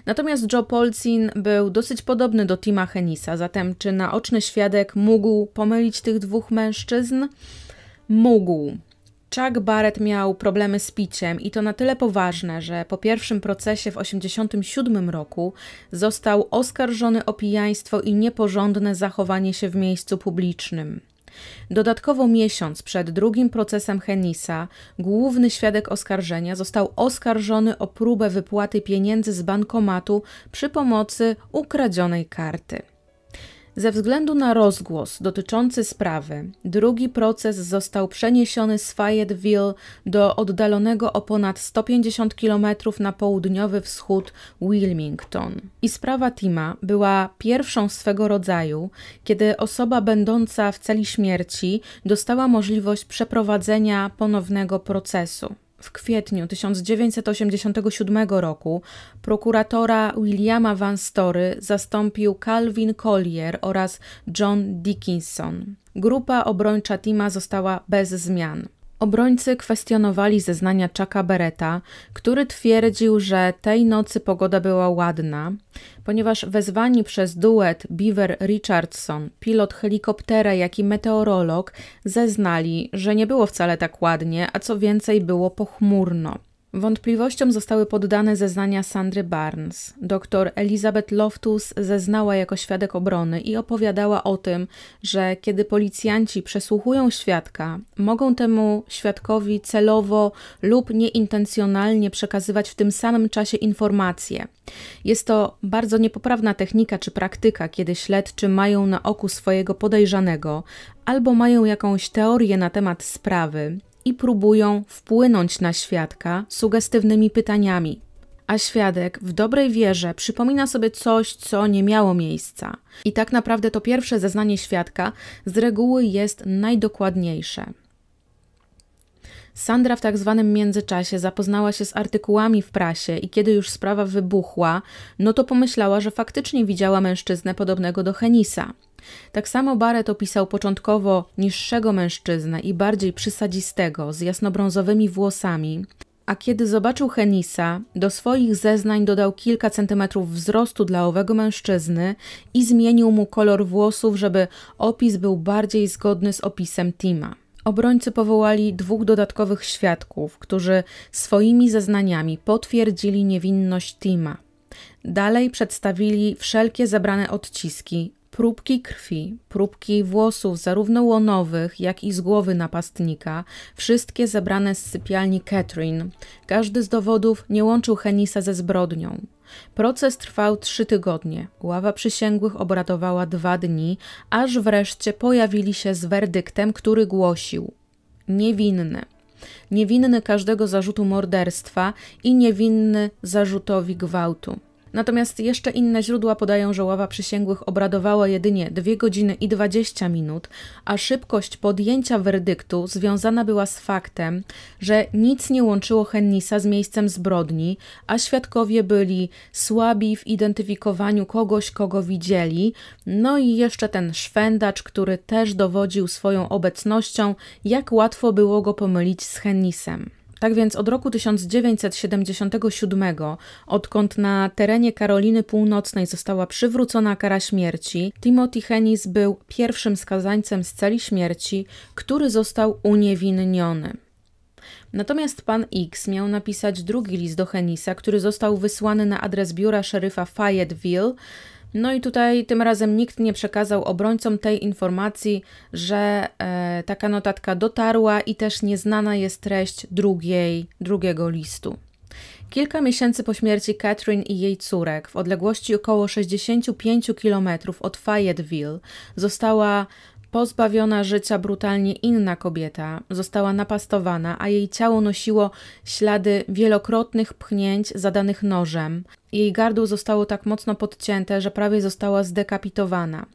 Natomiast Joe Polcin był dosyć podobny do Tima Henisa, zatem czy naoczny świadek mógł pomylić tych dwóch mężczyzn? Mógł. Chuck Barrett miał problemy z piciem i to na tyle poważne, że po pierwszym procesie w 1987 roku został oskarżony o pijaństwo i nieporządne zachowanie się w miejscu publicznym. Dodatkowo miesiąc przed drugim procesem Henisa, główny świadek oskarżenia został oskarżony o próbę wypłaty pieniędzy z bankomatu przy pomocy ukradzionej karty. Ze względu na rozgłos dotyczący sprawy, drugi proces został przeniesiony z Fayetteville do oddalonego o ponad 150 km na południowy wschód Wilmington. I sprawa Tima była pierwszą swego rodzaju, kiedy osoba będąca w celi śmierci dostała możliwość przeprowadzenia ponownego procesu. W kwietniu 1987 roku prokuratora Williama Van Story zastąpił Calvin Collier oraz John Dickinson. Grupa obrończa Tima została bez zmian. Obrońcy kwestionowali zeznania Chucka Beretta, który twierdził, że tej nocy pogoda była ładna, ponieważ wezwani przez duet Beaver Richardson, pilot helikoptera, jak i meteorolog, zeznali, że nie było wcale tak ładnie, a co więcej było pochmurno. Wątpliwościom zostały poddane zeznania Sandry Barnes. Doktor Elizabeth Loftus zeznała jako świadek obrony i opowiadała o tym, że kiedy policjanci przesłuchują świadka, mogą temu świadkowi celowo lub nieintencjonalnie przekazywać w tym samym czasie informacje. Jest to bardzo niepoprawna technika czy praktyka, kiedy śledczy mają na oku swojego podejrzanego albo mają jakąś teorię na temat sprawy i próbują wpłynąć na świadka sugestywnymi pytaniami. A świadek w dobrej wierze przypomina sobie coś, co nie miało miejsca. I tak naprawdę to pierwsze zeznanie świadka z reguły jest najdokładniejsze. Sandra w tak zwanym międzyczasie zapoznała się z artykułami w prasie i kiedy już sprawa wybuchła, no to pomyślała, że faktycznie widziała mężczyznę podobnego do Henisa. Tak samo Barrett opisał początkowo niższego mężczyznę i bardziej przysadzistego, z jasnobrązowymi włosami, a kiedy zobaczył Henisa, do swoich zeznań dodał kilka centymetrów wzrostu dla owego mężczyzny i zmienił mu kolor włosów, żeby opis był bardziej zgodny z opisem Tima. Obrońcy powołali dwóch dodatkowych świadków, którzy swoimi zeznaniami potwierdzili niewinność Tima. Dalej przedstawili wszelkie zebrane odciski, próbki krwi, próbki włosów, zarówno łonowych, jak i z głowy napastnika, wszystkie zebrane z sypialni Catherine. Każdy z dowodów nie łączył Henisa ze zbrodnią. Proces trwał trzy tygodnie. Ława przysięgłych obradowała dwa dni, aż wreszcie pojawili się z werdyktem, który głosił: niewinny. Niewinny każdego zarzutu morderstwa i niewinny zarzutowi gwałtu. Natomiast jeszcze inne źródła podają, że ława przysięgłych obradowała jedynie 2 godziny i 20 minut, a szybkość podjęcia werdyktu związana była z faktem, że nic nie łączyło Hennisa z miejscem zbrodni, a świadkowie byli słabi w identyfikowaniu kogoś, kogo widzieli, no i jeszcze ten szwendacz, który też dowodził swoją obecnością, jak łatwo było go pomylić z Hennisem. Tak więc od roku 1977, odkąd na terenie Karoliny Północnej została przywrócona kara śmierci, Timothy Hennis był pierwszym skazańcem z celi śmierci, który został uniewinniony. Natomiast pan X miał napisać drugi list do Hennisa, który został wysłany na adres biura szeryfa Fayetteville, no i tutaj tym razem nikt nie przekazał obrońcom tej informacji, że e, taka notatka dotarła i też nieznana jest treść drugiej, drugiego listu. Kilka miesięcy po śmierci Catherine i jej córek, w odległości około 65 km od Fayetteville, została Pozbawiona życia brutalnie inna kobieta została napastowana, a jej ciało nosiło ślady wielokrotnych pchnięć zadanych nożem. Jej gardło zostało tak mocno podcięte, że prawie została zdekapitowana.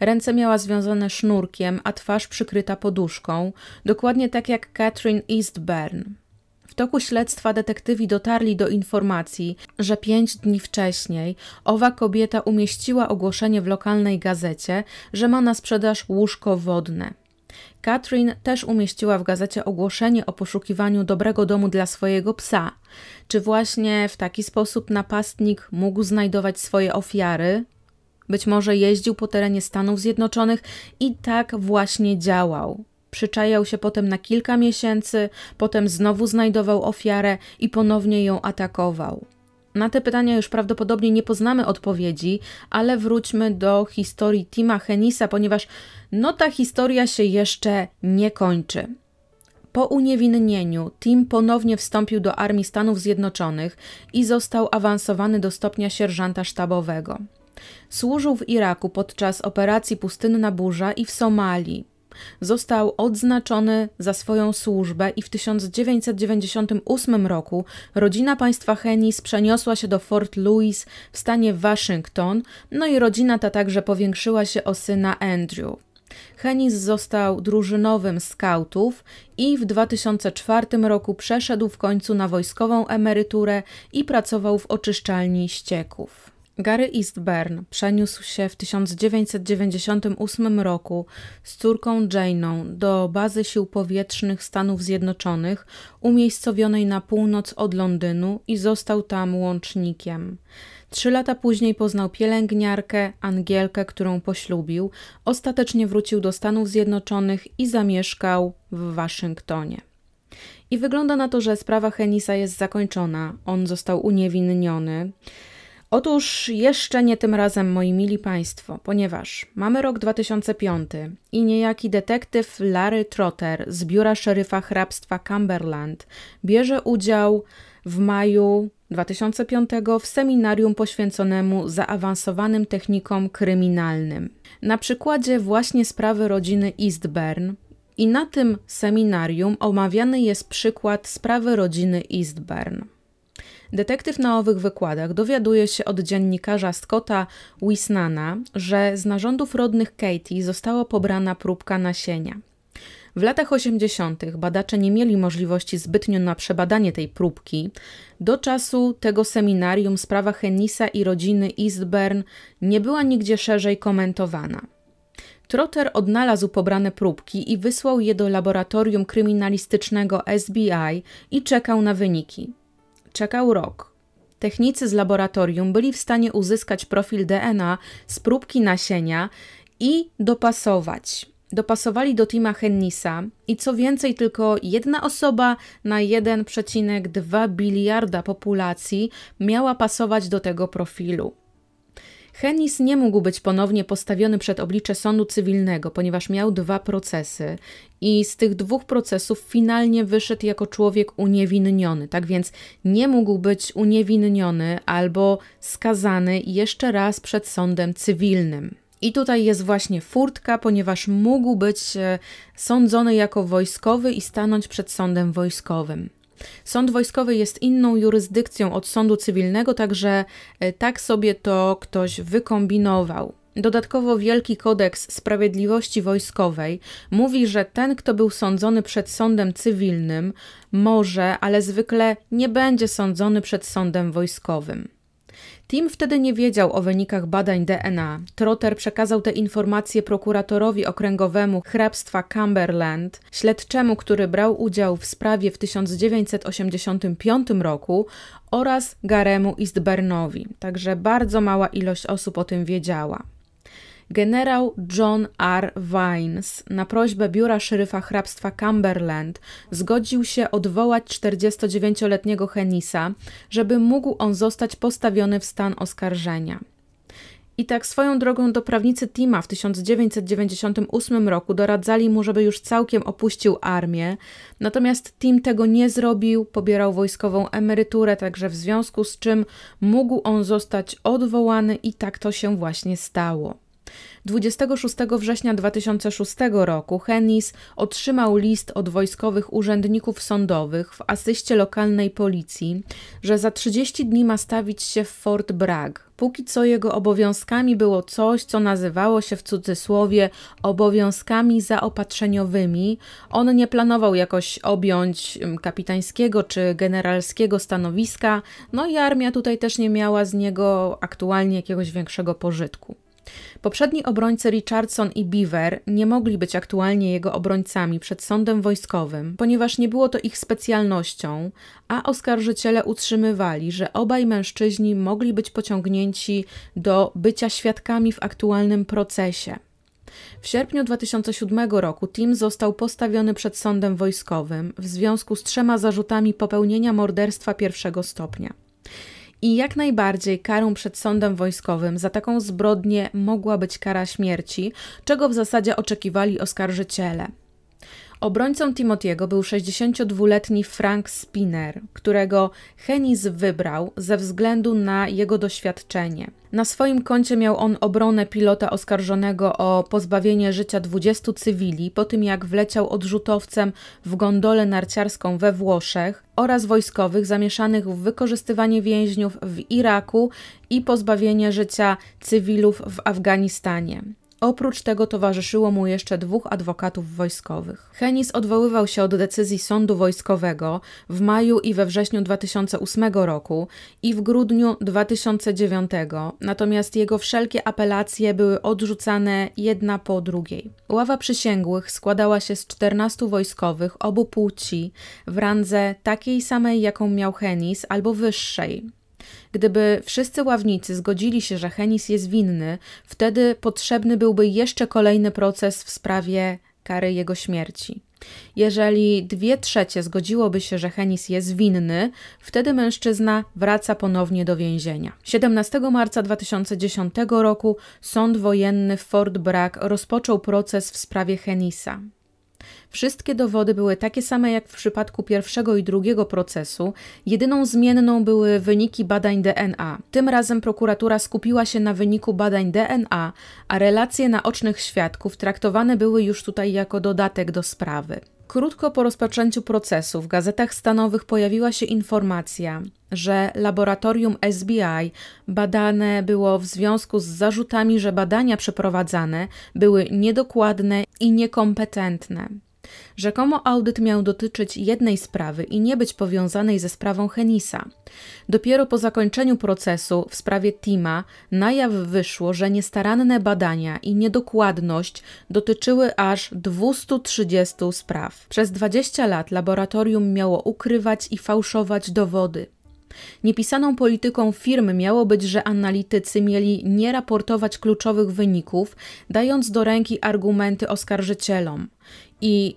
Ręce miała związane sznurkiem, a twarz przykryta poduszką, dokładnie tak jak Catherine Eastburn. Toku śledztwa detektywi dotarli do informacji, że pięć dni wcześniej owa kobieta umieściła ogłoszenie w lokalnej gazecie, że ma na sprzedaż łóżko wodne. Katrin też umieściła w gazecie ogłoszenie o poszukiwaniu dobrego domu dla swojego psa. Czy właśnie w taki sposób napastnik mógł znajdować swoje ofiary? Być może jeździł po terenie Stanów Zjednoczonych i tak właśnie działał. Przyczajał się potem na kilka miesięcy, potem znowu znajdował ofiarę i ponownie ją atakował. Na te pytania już prawdopodobnie nie poznamy odpowiedzi, ale wróćmy do historii Tima Henisa, ponieważ no ta historia się jeszcze nie kończy. Po uniewinnieniu Tim ponownie wstąpił do armii Stanów Zjednoczonych i został awansowany do stopnia sierżanta sztabowego. Służył w Iraku podczas operacji Pustynna Burza i w Somalii. Został odznaczony za swoją służbę i w 1998 roku rodzina państwa Henis przeniosła się do Fort Louis w stanie Waszyngton, no i rodzina ta także powiększyła się o syna Andrew. Henis został drużynowym skautów i w 2004 roku przeszedł w końcu na wojskową emeryturę i pracował w oczyszczalni ścieków. Gary Eastburn przeniósł się w 1998 roku z córką Jane'ą do bazy sił powietrznych Stanów Zjednoczonych, umiejscowionej na północ od Londynu i został tam łącznikiem. Trzy lata później poznał pielęgniarkę, Angielkę, którą poślubił, ostatecznie wrócił do Stanów Zjednoczonych i zamieszkał w Waszyngtonie. I wygląda na to, że sprawa Henisa jest zakończona. On został uniewinniony. Otóż jeszcze nie tym razem, moi mili Państwo, ponieważ mamy rok 2005 i niejaki detektyw Larry Trotter z biura szeryfa hrabstwa Cumberland bierze udział w maju 2005 w seminarium poświęconemu zaawansowanym technikom kryminalnym. Na przykładzie właśnie sprawy rodziny Eastburn i na tym seminarium omawiany jest przykład sprawy rodziny Eastburn. Detektyw na owych wykładach dowiaduje się od dziennikarza Scotta Wisnana, że z narządów rodnych Katie została pobrana próbka nasienia. W latach 80. badacze nie mieli możliwości zbytnio na przebadanie tej próbki. Do czasu tego seminarium sprawa Hennisa i rodziny Eastburn nie była nigdzie szerzej komentowana. Trotter odnalazł pobrane próbki i wysłał je do laboratorium kryminalistycznego SBI i czekał na wyniki. Czekał rok. Technicy z laboratorium byli w stanie uzyskać profil DNA z próbki nasienia i dopasować. Dopasowali do Tima Hennisa i co więcej, tylko jedna osoba na 1,2 biliarda populacji miała pasować do tego profilu. Hennis nie mógł być ponownie postawiony przed oblicze sądu cywilnego, ponieważ miał dwa procesy i z tych dwóch procesów finalnie wyszedł jako człowiek uniewinniony. Tak więc nie mógł być uniewinniony albo skazany jeszcze raz przed sądem cywilnym. I tutaj jest właśnie furtka, ponieważ mógł być e, sądzony jako wojskowy i stanąć przed sądem wojskowym. Sąd wojskowy jest inną jurysdykcją od sądu cywilnego, także e, tak sobie to ktoś wykombinował. Dodatkowo Wielki Kodeks Sprawiedliwości Wojskowej mówi, że ten, kto był sądzony przed sądem cywilnym, może, ale zwykle nie będzie sądzony przed sądem wojskowym. Tim wtedy nie wiedział o wynikach badań DNA. Trotter przekazał te informacje prokuratorowi okręgowemu hrabstwa Cumberland, śledczemu, który brał udział w sprawie w 1985 roku oraz Garemu Eastburnowi. Także bardzo mała ilość osób o tym wiedziała. Generał John R. Vines na prośbę biura szeryfa hrabstwa Cumberland zgodził się odwołać 49-letniego Henisa, żeby mógł on zostać postawiony w stan oskarżenia. I tak swoją drogą do prawnicy Tima w 1998 roku doradzali mu, żeby już całkiem opuścił armię, natomiast Tim tego nie zrobił, pobierał wojskową emeryturę, także w związku z czym mógł on zostać odwołany i tak to się właśnie stało. 26 września 2006 roku Hennis otrzymał list od wojskowych urzędników sądowych w asyście lokalnej policji, że za 30 dni ma stawić się w Fort Bragg. Póki co jego obowiązkami było coś, co nazywało się w cudzysłowie obowiązkami zaopatrzeniowymi. On nie planował jakoś objąć kapitańskiego czy generalskiego stanowiska, no i armia tutaj też nie miała z niego aktualnie jakiegoś większego pożytku. Poprzedni obrońcy Richardson i Beaver nie mogli być aktualnie jego obrońcami przed sądem wojskowym, ponieważ nie było to ich specjalnością, a oskarżyciele utrzymywali, że obaj mężczyźni mogli być pociągnięci do bycia świadkami w aktualnym procesie. W sierpniu 2007 roku Tim został postawiony przed sądem wojskowym w związku z trzema zarzutami popełnienia morderstwa pierwszego stopnia. I jak najbardziej karą przed sądem wojskowym za taką zbrodnię mogła być kara śmierci, czego w zasadzie oczekiwali oskarżyciele. Obrońcą Timotiego był 62-letni Frank Spinner, którego Henis wybrał ze względu na jego doświadczenie. Na swoim koncie miał on obronę pilota oskarżonego o pozbawienie życia 20 cywili po tym jak wleciał odrzutowcem w gondolę narciarską we Włoszech oraz wojskowych zamieszanych w wykorzystywanie więźniów w Iraku i pozbawienie życia cywilów w Afganistanie. Oprócz tego towarzyszyło mu jeszcze dwóch adwokatów wojskowych. Henis odwoływał się od decyzji sądu wojskowego w maju i we wrześniu 2008 roku i w grudniu 2009, natomiast jego wszelkie apelacje były odrzucane jedna po drugiej. Ława przysięgłych składała się z 14 wojskowych obu płci w randze takiej samej, jaką miał Henis, albo wyższej. Gdyby wszyscy ławnicy zgodzili się, że Henis jest winny, wtedy potrzebny byłby jeszcze kolejny proces w sprawie kary jego śmierci. Jeżeli dwie trzecie zgodziłoby się, że Henis jest winny, wtedy mężczyzna wraca ponownie do więzienia. 17 marca 2010 roku sąd wojenny w Fort Bragg rozpoczął proces w sprawie Henisa. Wszystkie dowody były takie same jak w przypadku pierwszego i drugiego procesu, jedyną zmienną były wyniki badań DNA. Tym razem prokuratura skupiła się na wyniku badań DNA, a relacje naocznych świadków traktowane były już tutaj jako dodatek do sprawy. Krótko po rozpoczęciu procesu w gazetach stanowych pojawiła się informacja, że laboratorium SBI badane było w związku z zarzutami, że badania przeprowadzane były niedokładne i niekompetentne. Rzekomo audyt miał dotyczyć jednej sprawy i nie być powiązanej ze sprawą Henisa. Dopiero po zakończeniu procesu w sprawie Tima na jaw wyszło, że niestaranne badania i niedokładność dotyczyły aż 230 spraw. Przez 20 lat laboratorium miało ukrywać i fałszować dowody. Niepisaną polityką firmy miało być, że analitycy mieli nie raportować kluczowych wyników, dając do ręki argumenty oskarżycielom. I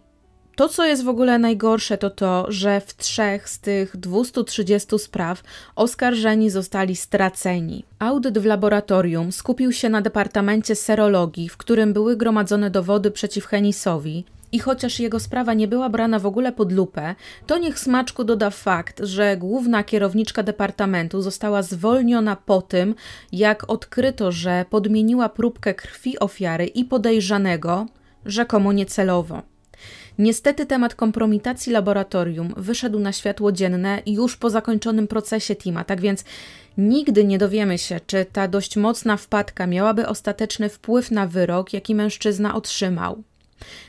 to, co jest w ogóle najgorsze, to to, że w trzech z tych 230 spraw oskarżeni zostali straceni. Audyt w laboratorium skupił się na departamencie serologii, w którym były gromadzone dowody przeciw Henisowi, i chociaż jego sprawa nie była brana w ogóle pod lupę, to niech smaczku doda fakt, że główna kierowniczka departamentu została zwolniona po tym, jak odkryto, że podmieniła próbkę krwi ofiary i podejrzanego, rzekomo niecelowo. Niestety temat kompromitacji laboratorium wyszedł na światło dzienne już po zakończonym procesie Tima, tak więc nigdy nie dowiemy się, czy ta dość mocna wpadka miałaby ostateczny wpływ na wyrok, jaki mężczyzna otrzymał.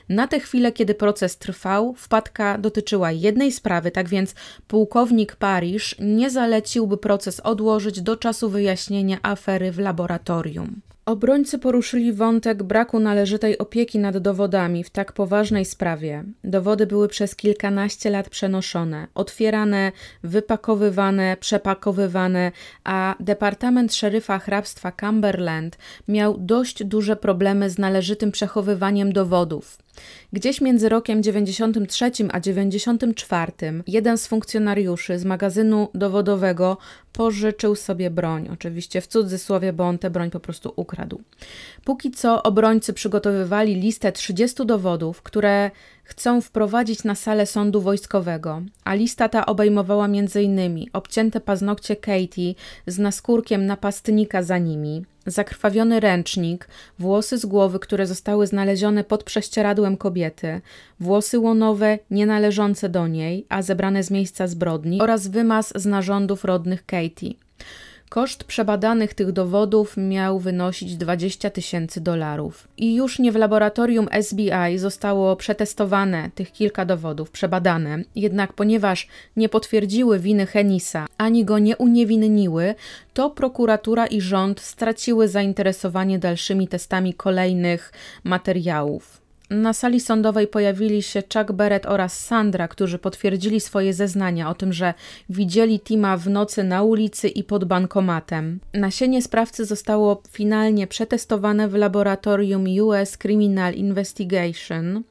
Na tę chwilę, kiedy proces trwał, wpadka dotyczyła jednej sprawy, tak więc pułkownik Paryż nie zaleciłby proces odłożyć do czasu wyjaśnienia afery w laboratorium. Obrońcy poruszyli wątek braku należytej opieki nad dowodami w tak poważnej sprawie. Dowody były przez kilkanaście lat przenoszone, otwierane, wypakowywane, przepakowywane, a Departament Szeryfa Hrabstwa Cumberland miał dość duże problemy z należytym przechowywaniem dowodów. Gdzieś między rokiem 93 a 94 jeden z funkcjonariuszy z magazynu dowodowego pożyczył sobie broń. Oczywiście w cudzysłowie, bo on tę broń po prostu ukradł. Póki co obrońcy przygotowywali listę 30 dowodów, które chcą wprowadzić na salę sądu wojskowego, a lista ta obejmowała m.in. obcięte paznokcie Katie z naskórkiem napastnika za nimi, zakrwawiony ręcznik, włosy z głowy, które zostały znalezione pod prześcieradłem kobiety, włosy łonowe nienależące do niej, a zebrane z miejsca zbrodni oraz wymaz z narządów rodnych Katie. Koszt przebadanych tych dowodów miał wynosić 20 tysięcy dolarów. I już nie w laboratorium SBI zostało przetestowane tych kilka dowodów, przebadane, jednak ponieważ nie potwierdziły winy Henisa ani go nie uniewinniły, to prokuratura i rząd straciły zainteresowanie dalszymi testami kolejnych materiałów. Na sali sądowej pojawili się Chuck Barrett oraz Sandra, którzy potwierdzili swoje zeznania o tym, że widzieli Tima w nocy na ulicy i pod bankomatem. Nasienie sprawcy zostało finalnie przetestowane w laboratorium US Criminal Investigation.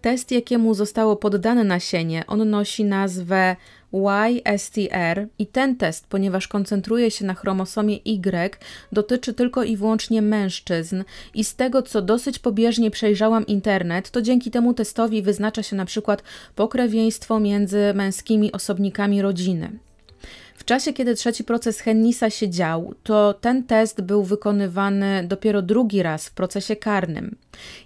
Test, jakiemu zostało poddane nasienie, on nosi nazwę YSTR i ten test, ponieważ koncentruje się na chromosomie Y, dotyczy tylko i wyłącznie mężczyzn i z tego, co dosyć pobieżnie przejrzałam internet, to dzięki temu testowi wyznacza się na przykład pokrewieństwo między męskimi osobnikami rodziny. W czasie, kiedy trzeci proces Hennisa się dział, to ten test był wykonywany dopiero drugi raz w procesie karnym.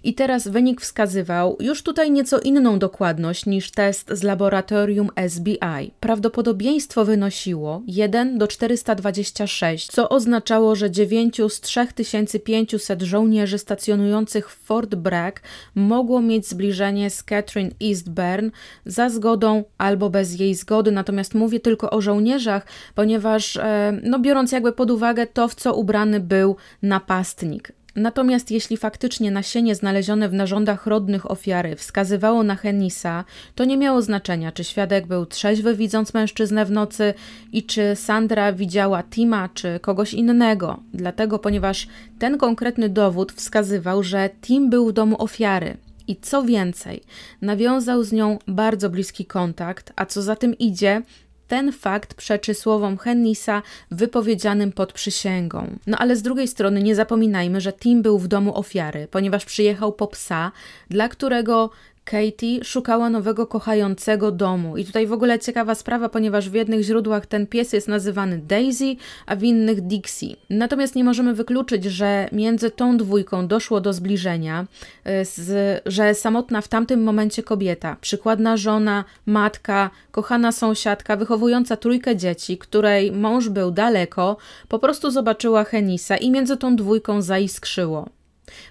I teraz wynik wskazywał już tutaj nieco inną dokładność niż test z laboratorium SBI. Prawdopodobieństwo wynosiło 1 do 426, co oznaczało, że 9 z 3500 żołnierzy stacjonujących w Fort Bragg mogło mieć zbliżenie z Catherine Eastburn za zgodą albo bez jej zgody. Natomiast mówię tylko o żołnierzach, ponieważ e, no, biorąc jakby pod uwagę to, w co ubrany był napastnik. Natomiast jeśli faktycznie nasienie znalezione w narządach rodnych ofiary wskazywało na Henisa, to nie miało znaczenia, czy świadek był trzeźwy widząc mężczyznę w nocy i czy Sandra widziała Tima czy kogoś innego. Dlatego, ponieważ ten konkretny dowód wskazywał, że Tim był w domu ofiary. I co więcej, nawiązał z nią bardzo bliski kontakt, a co za tym idzie, ten fakt przeczy słowom Hennisa wypowiedzianym pod przysięgą. No ale z drugiej strony nie zapominajmy, że Tim był w domu ofiary, ponieważ przyjechał po psa, dla którego Katie szukała nowego kochającego domu. I tutaj w ogóle ciekawa sprawa, ponieważ w jednych źródłach ten pies jest nazywany Daisy, a w innych Dixie. Natomiast nie możemy wykluczyć, że między tą dwójką doszło do zbliżenia, y, z, że samotna w tamtym momencie kobieta, przykładna żona, matka, kochana sąsiadka, wychowująca trójkę dzieci, której mąż był daleko, po prostu zobaczyła Henisa i między tą dwójką zaiskrzyło.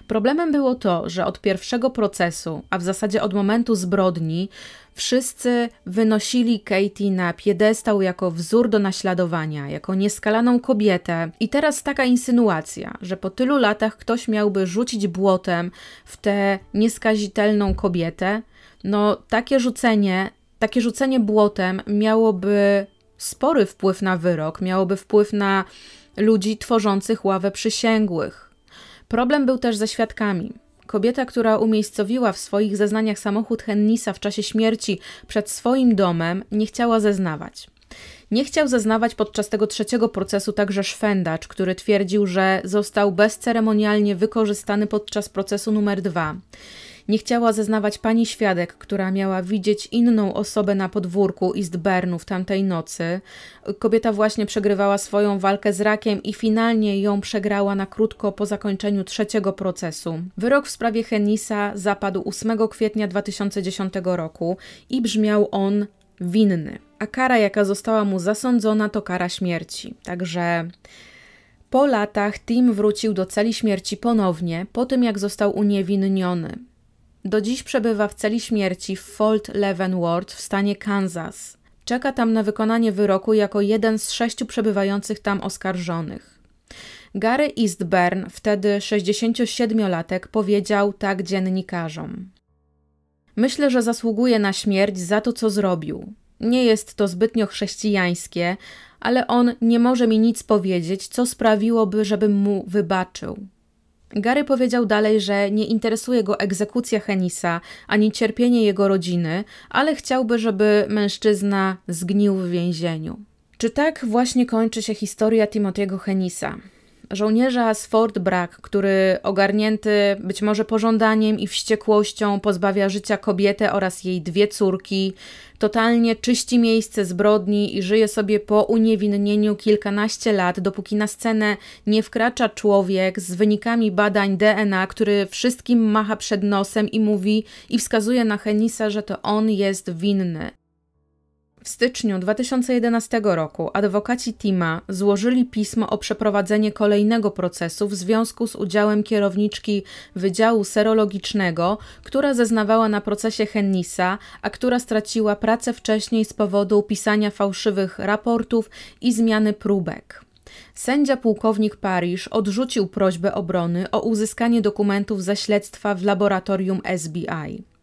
Problemem było to, że od pierwszego procesu, a w zasadzie od momentu zbrodni, wszyscy wynosili Katie na piedestał jako wzór do naśladowania, jako nieskalaną kobietę. I teraz taka insynuacja, że po tylu latach ktoś miałby rzucić błotem w tę nieskazitelną kobietę, no takie rzucenie, takie rzucenie błotem miałoby spory wpływ na wyrok, miałoby wpływ na ludzi tworzących ławę przysięgłych. Problem był też ze świadkami. Kobieta, która umiejscowiła w swoich zeznaniach samochód Hennisa w czasie śmierci przed swoim domem, nie chciała zeznawać. Nie chciał zeznawać podczas tego trzeciego procesu także szwendacz, który twierdził, że został bezceremonialnie wykorzystany podczas procesu numer dwa. Nie chciała zeznawać pani świadek, która miała widzieć inną osobę na podwórku Eastburnu w tamtej nocy. Kobieta właśnie przegrywała swoją walkę z rakiem i finalnie ją przegrała na krótko po zakończeniu trzeciego procesu. Wyrok w sprawie Henisa zapadł 8 kwietnia 2010 roku i brzmiał on winny. A kara, jaka została mu zasądzona, to kara śmierci. Także po latach Tim wrócił do celi śmierci ponownie, po tym jak został uniewinniony. Do dziś przebywa w celi śmierci w Fort Leavenworth w stanie Kansas. Czeka tam na wykonanie wyroku jako jeden z sześciu przebywających tam oskarżonych. Gary Eastburn, wtedy 67-latek, powiedział tak dziennikarzom. Myślę, że zasługuje na śmierć za to, co zrobił. Nie jest to zbytnio chrześcijańskie, ale on nie może mi nic powiedzieć, co sprawiłoby, żebym mu wybaczył. Gary powiedział dalej, że nie interesuje go egzekucja Henisa ani cierpienie jego rodziny, ale chciałby, żeby mężczyzna zgnił w więzieniu. Czy tak właśnie kończy się historia Timothy'ego Henisa? Żołnierza z Fort Bragg, który ogarnięty być może pożądaniem i wściekłością pozbawia życia kobietę oraz jej dwie córki, totalnie czyści miejsce zbrodni i żyje sobie po uniewinnieniu kilkanaście lat, dopóki na scenę nie wkracza człowiek z wynikami badań DNA, który wszystkim macha przed nosem i mówi i wskazuje na Henisa, że to on jest winny. W styczniu 2011 roku adwokaci Tima złożyli pismo o przeprowadzenie kolejnego procesu w związku z udziałem kierowniczki Wydziału Serologicznego, która zeznawała na procesie Hennisa, a która straciła pracę wcześniej z powodu pisania fałszywych raportów i zmiany próbek. Sędzia pułkownik Parrish odrzucił prośbę obrony o uzyskanie dokumentów ze śledztwa w laboratorium SBI.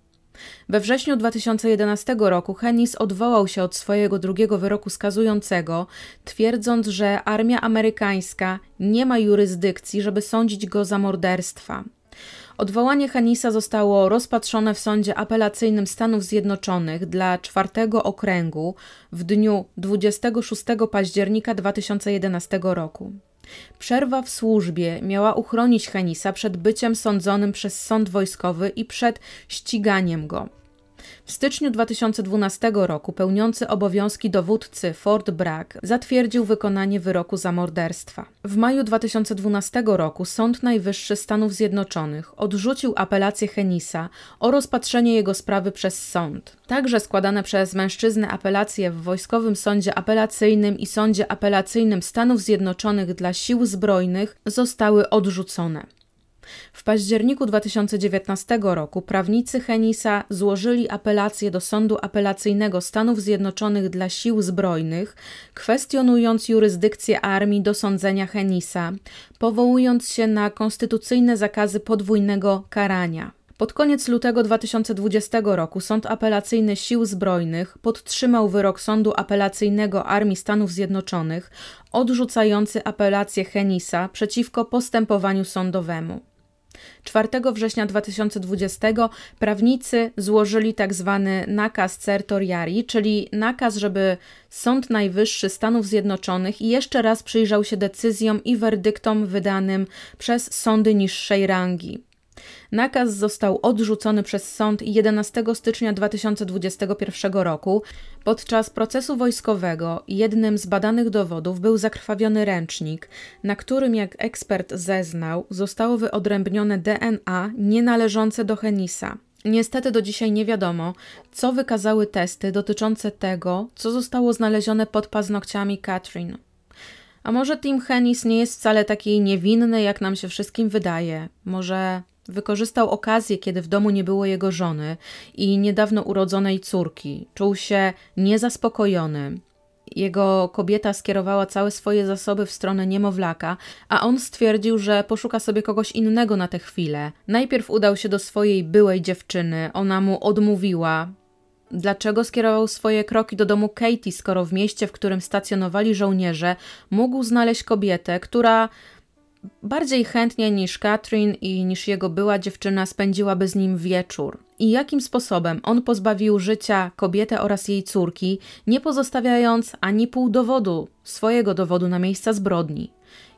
We wrześniu 2011 roku Hennis odwołał się od swojego drugiego wyroku skazującego, twierdząc, że armia amerykańska nie ma jurysdykcji, żeby sądzić go za morderstwa. Odwołanie Hennisa zostało rozpatrzone w Sądzie Apelacyjnym Stanów Zjednoczonych dla czwartego okręgu w dniu 26 października 2011 roku. Przerwa w służbie miała uchronić Henisa przed byciem sądzonym przez sąd wojskowy i przed ściganiem go. W styczniu 2012 roku pełniący obowiązki dowódcy Fort Bragg zatwierdził wykonanie wyroku za morderstwa. W maju 2012 roku Sąd Najwyższy Stanów Zjednoczonych odrzucił apelację Henisa o rozpatrzenie jego sprawy przez sąd. Także składane przez mężczyznę apelacje w Wojskowym Sądzie Apelacyjnym i Sądzie Apelacyjnym Stanów Zjednoczonych dla Sił Zbrojnych zostały odrzucone. W październiku 2019 roku prawnicy Henisa złożyli apelację do Sądu Apelacyjnego Stanów Zjednoczonych dla Sił Zbrojnych, kwestionując jurysdykcję armii do sądzenia Henisa, powołując się na konstytucyjne zakazy podwójnego karania. Pod koniec lutego 2020 roku Sąd Apelacyjny Sił Zbrojnych podtrzymał wyrok Sądu Apelacyjnego Armii Stanów Zjednoczonych odrzucający apelację Henisa przeciwko postępowaniu sądowemu. 4 września 2020 prawnicy złożyli. Tak nakaz certoriari, czyli nakaz, żeby Sąd Najwyższy Stanów Zjednoczonych jeszcze raz przyjrzał się decyzjom i werdyktom wydanym przez sądy niższej rangi. Nakaz został odrzucony przez sąd 11 stycznia 2021 roku. Podczas procesu wojskowego jednym z badanych dowodów był zakrwawiony ręcznik, na którym, jak ekspert zeznał, zostało wyodrębnione DNA nienależące do Henisa. Niestety do dzisiaj nie wiadomo, co wykazały testy dotyczące tego, co zostało znalezione pod paznokciami Catherine. A może Tim Hennis nie jest wcale taki niewinny, jak nam się wszystkim wydaje? Może wykorzystał okazję, kiedy w domu nie było jego żony i niedawno urodzonej córki. Czuł się niezaspokojony. Jego kobieta skierowała całe swoje zasoby w stronę niemowlaka, a on stwierdził, że poszuka sobie kogoś innego na tę chwilę. Najpierw udał się do swojej byłej dziewczyny, ona mu odmówiła, Dlaczego skierował swoje kroki do domu Katie, skoro w mieście, w którym stacjonowali żołnierze, mógł znaleźć kobietę, która bardziej chętnie niż Katrin i niż jego była dziewczyna spędziłaby z nim wieczór? I jakim sposobem on pozbawił życia kobietę oraz jej córki, nie pozostawiając ani pół dowodu, swojego dowodu na miejsca zbrodni?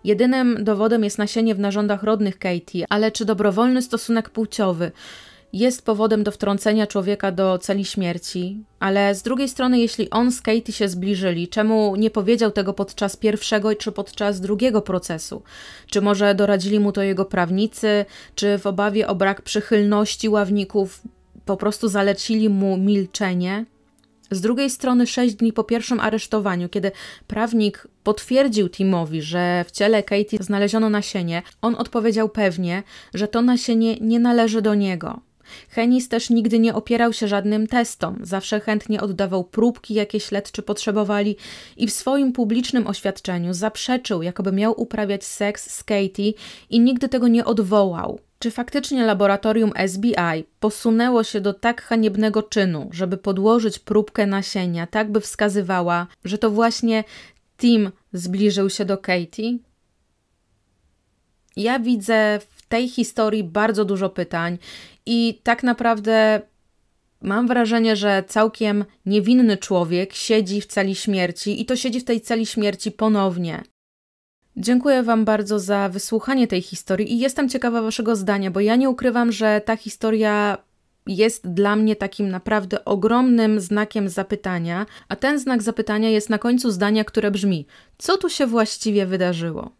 Jedynym dowodem jest nasienie w narządach rodnych Katie, ale czy dobrowolny stosunek płciowy? Jest powodem do wtrącenia człowieka do celi śmierci, ale z drugiej strony, jeśli on z Katie się zbliżyli, czemu nie powiedział tego podczas pierwszego czy podczas drugiego procesu? Czy może doradzili mu to jego prawnicy, czy w obawie o brak przychylności ławników po prostu zalecili mu milczenie? Z drugiej strony, sześć dni po pierwszym aresztowaniu, kiedy prawnik potwierdził Timowi, że w ciele Katie znaleziono nasienie, on odpowiedział pewnie, że to nasienie nie należy do niego. Henis też nigdy nie opierał się żadnym testom, zawsze chętnie oddawał próbki, jakie śledczy potrzebowali i w swoim publicznym oświadczeniu zaprzeczył, jakoby miał uprawiać seks z Katie i nigdy tego nie odwołał. Czy faktycznie laboratorium SBI posunęło się do tak haniebnego czynu, żeby podłożyć próbkę nasienia, tak by wskazywała, że to właśnie Tim zbliżył się do Katie? Ja widzę w tej historii bardzo dużo pytań i tak naprawdę mam wrażenie, że całkiem niewinny człowiek siedzi w celi śmierci i to siedzi w tej celi śmierci ponownie. Dziękuję Wam bardzo za wysłuchanie tej historii i jestem ciekawa Waszego zdania, bo ja nie ukrywam, że ta historia jest dla mnie takim naprawdę ogromnym znakiem zapytania, a ten znak zapytania jest na końcu zdania, które brzmi: Co tu się właściwie wydarzyło?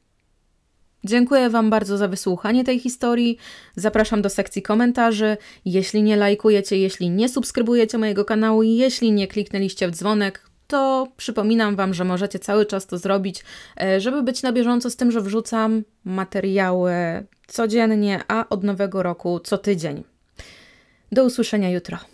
Dziękuję Wam bardzo za wysłuchanie tej historii. Zapraszam do sekcji komentarzy. Jeśli nie lajkujecie, jeśli nie subskrybujecie mojego kanału i jeśli nie kliknęliście w dzwonek, to przypominam Wam, że możecie cały czas to zrobić, e, żeby być na bieżąco z tym, że wrzucam materiały codziennie, a od nowego roku co tydzień. Do usłyszenia jutro.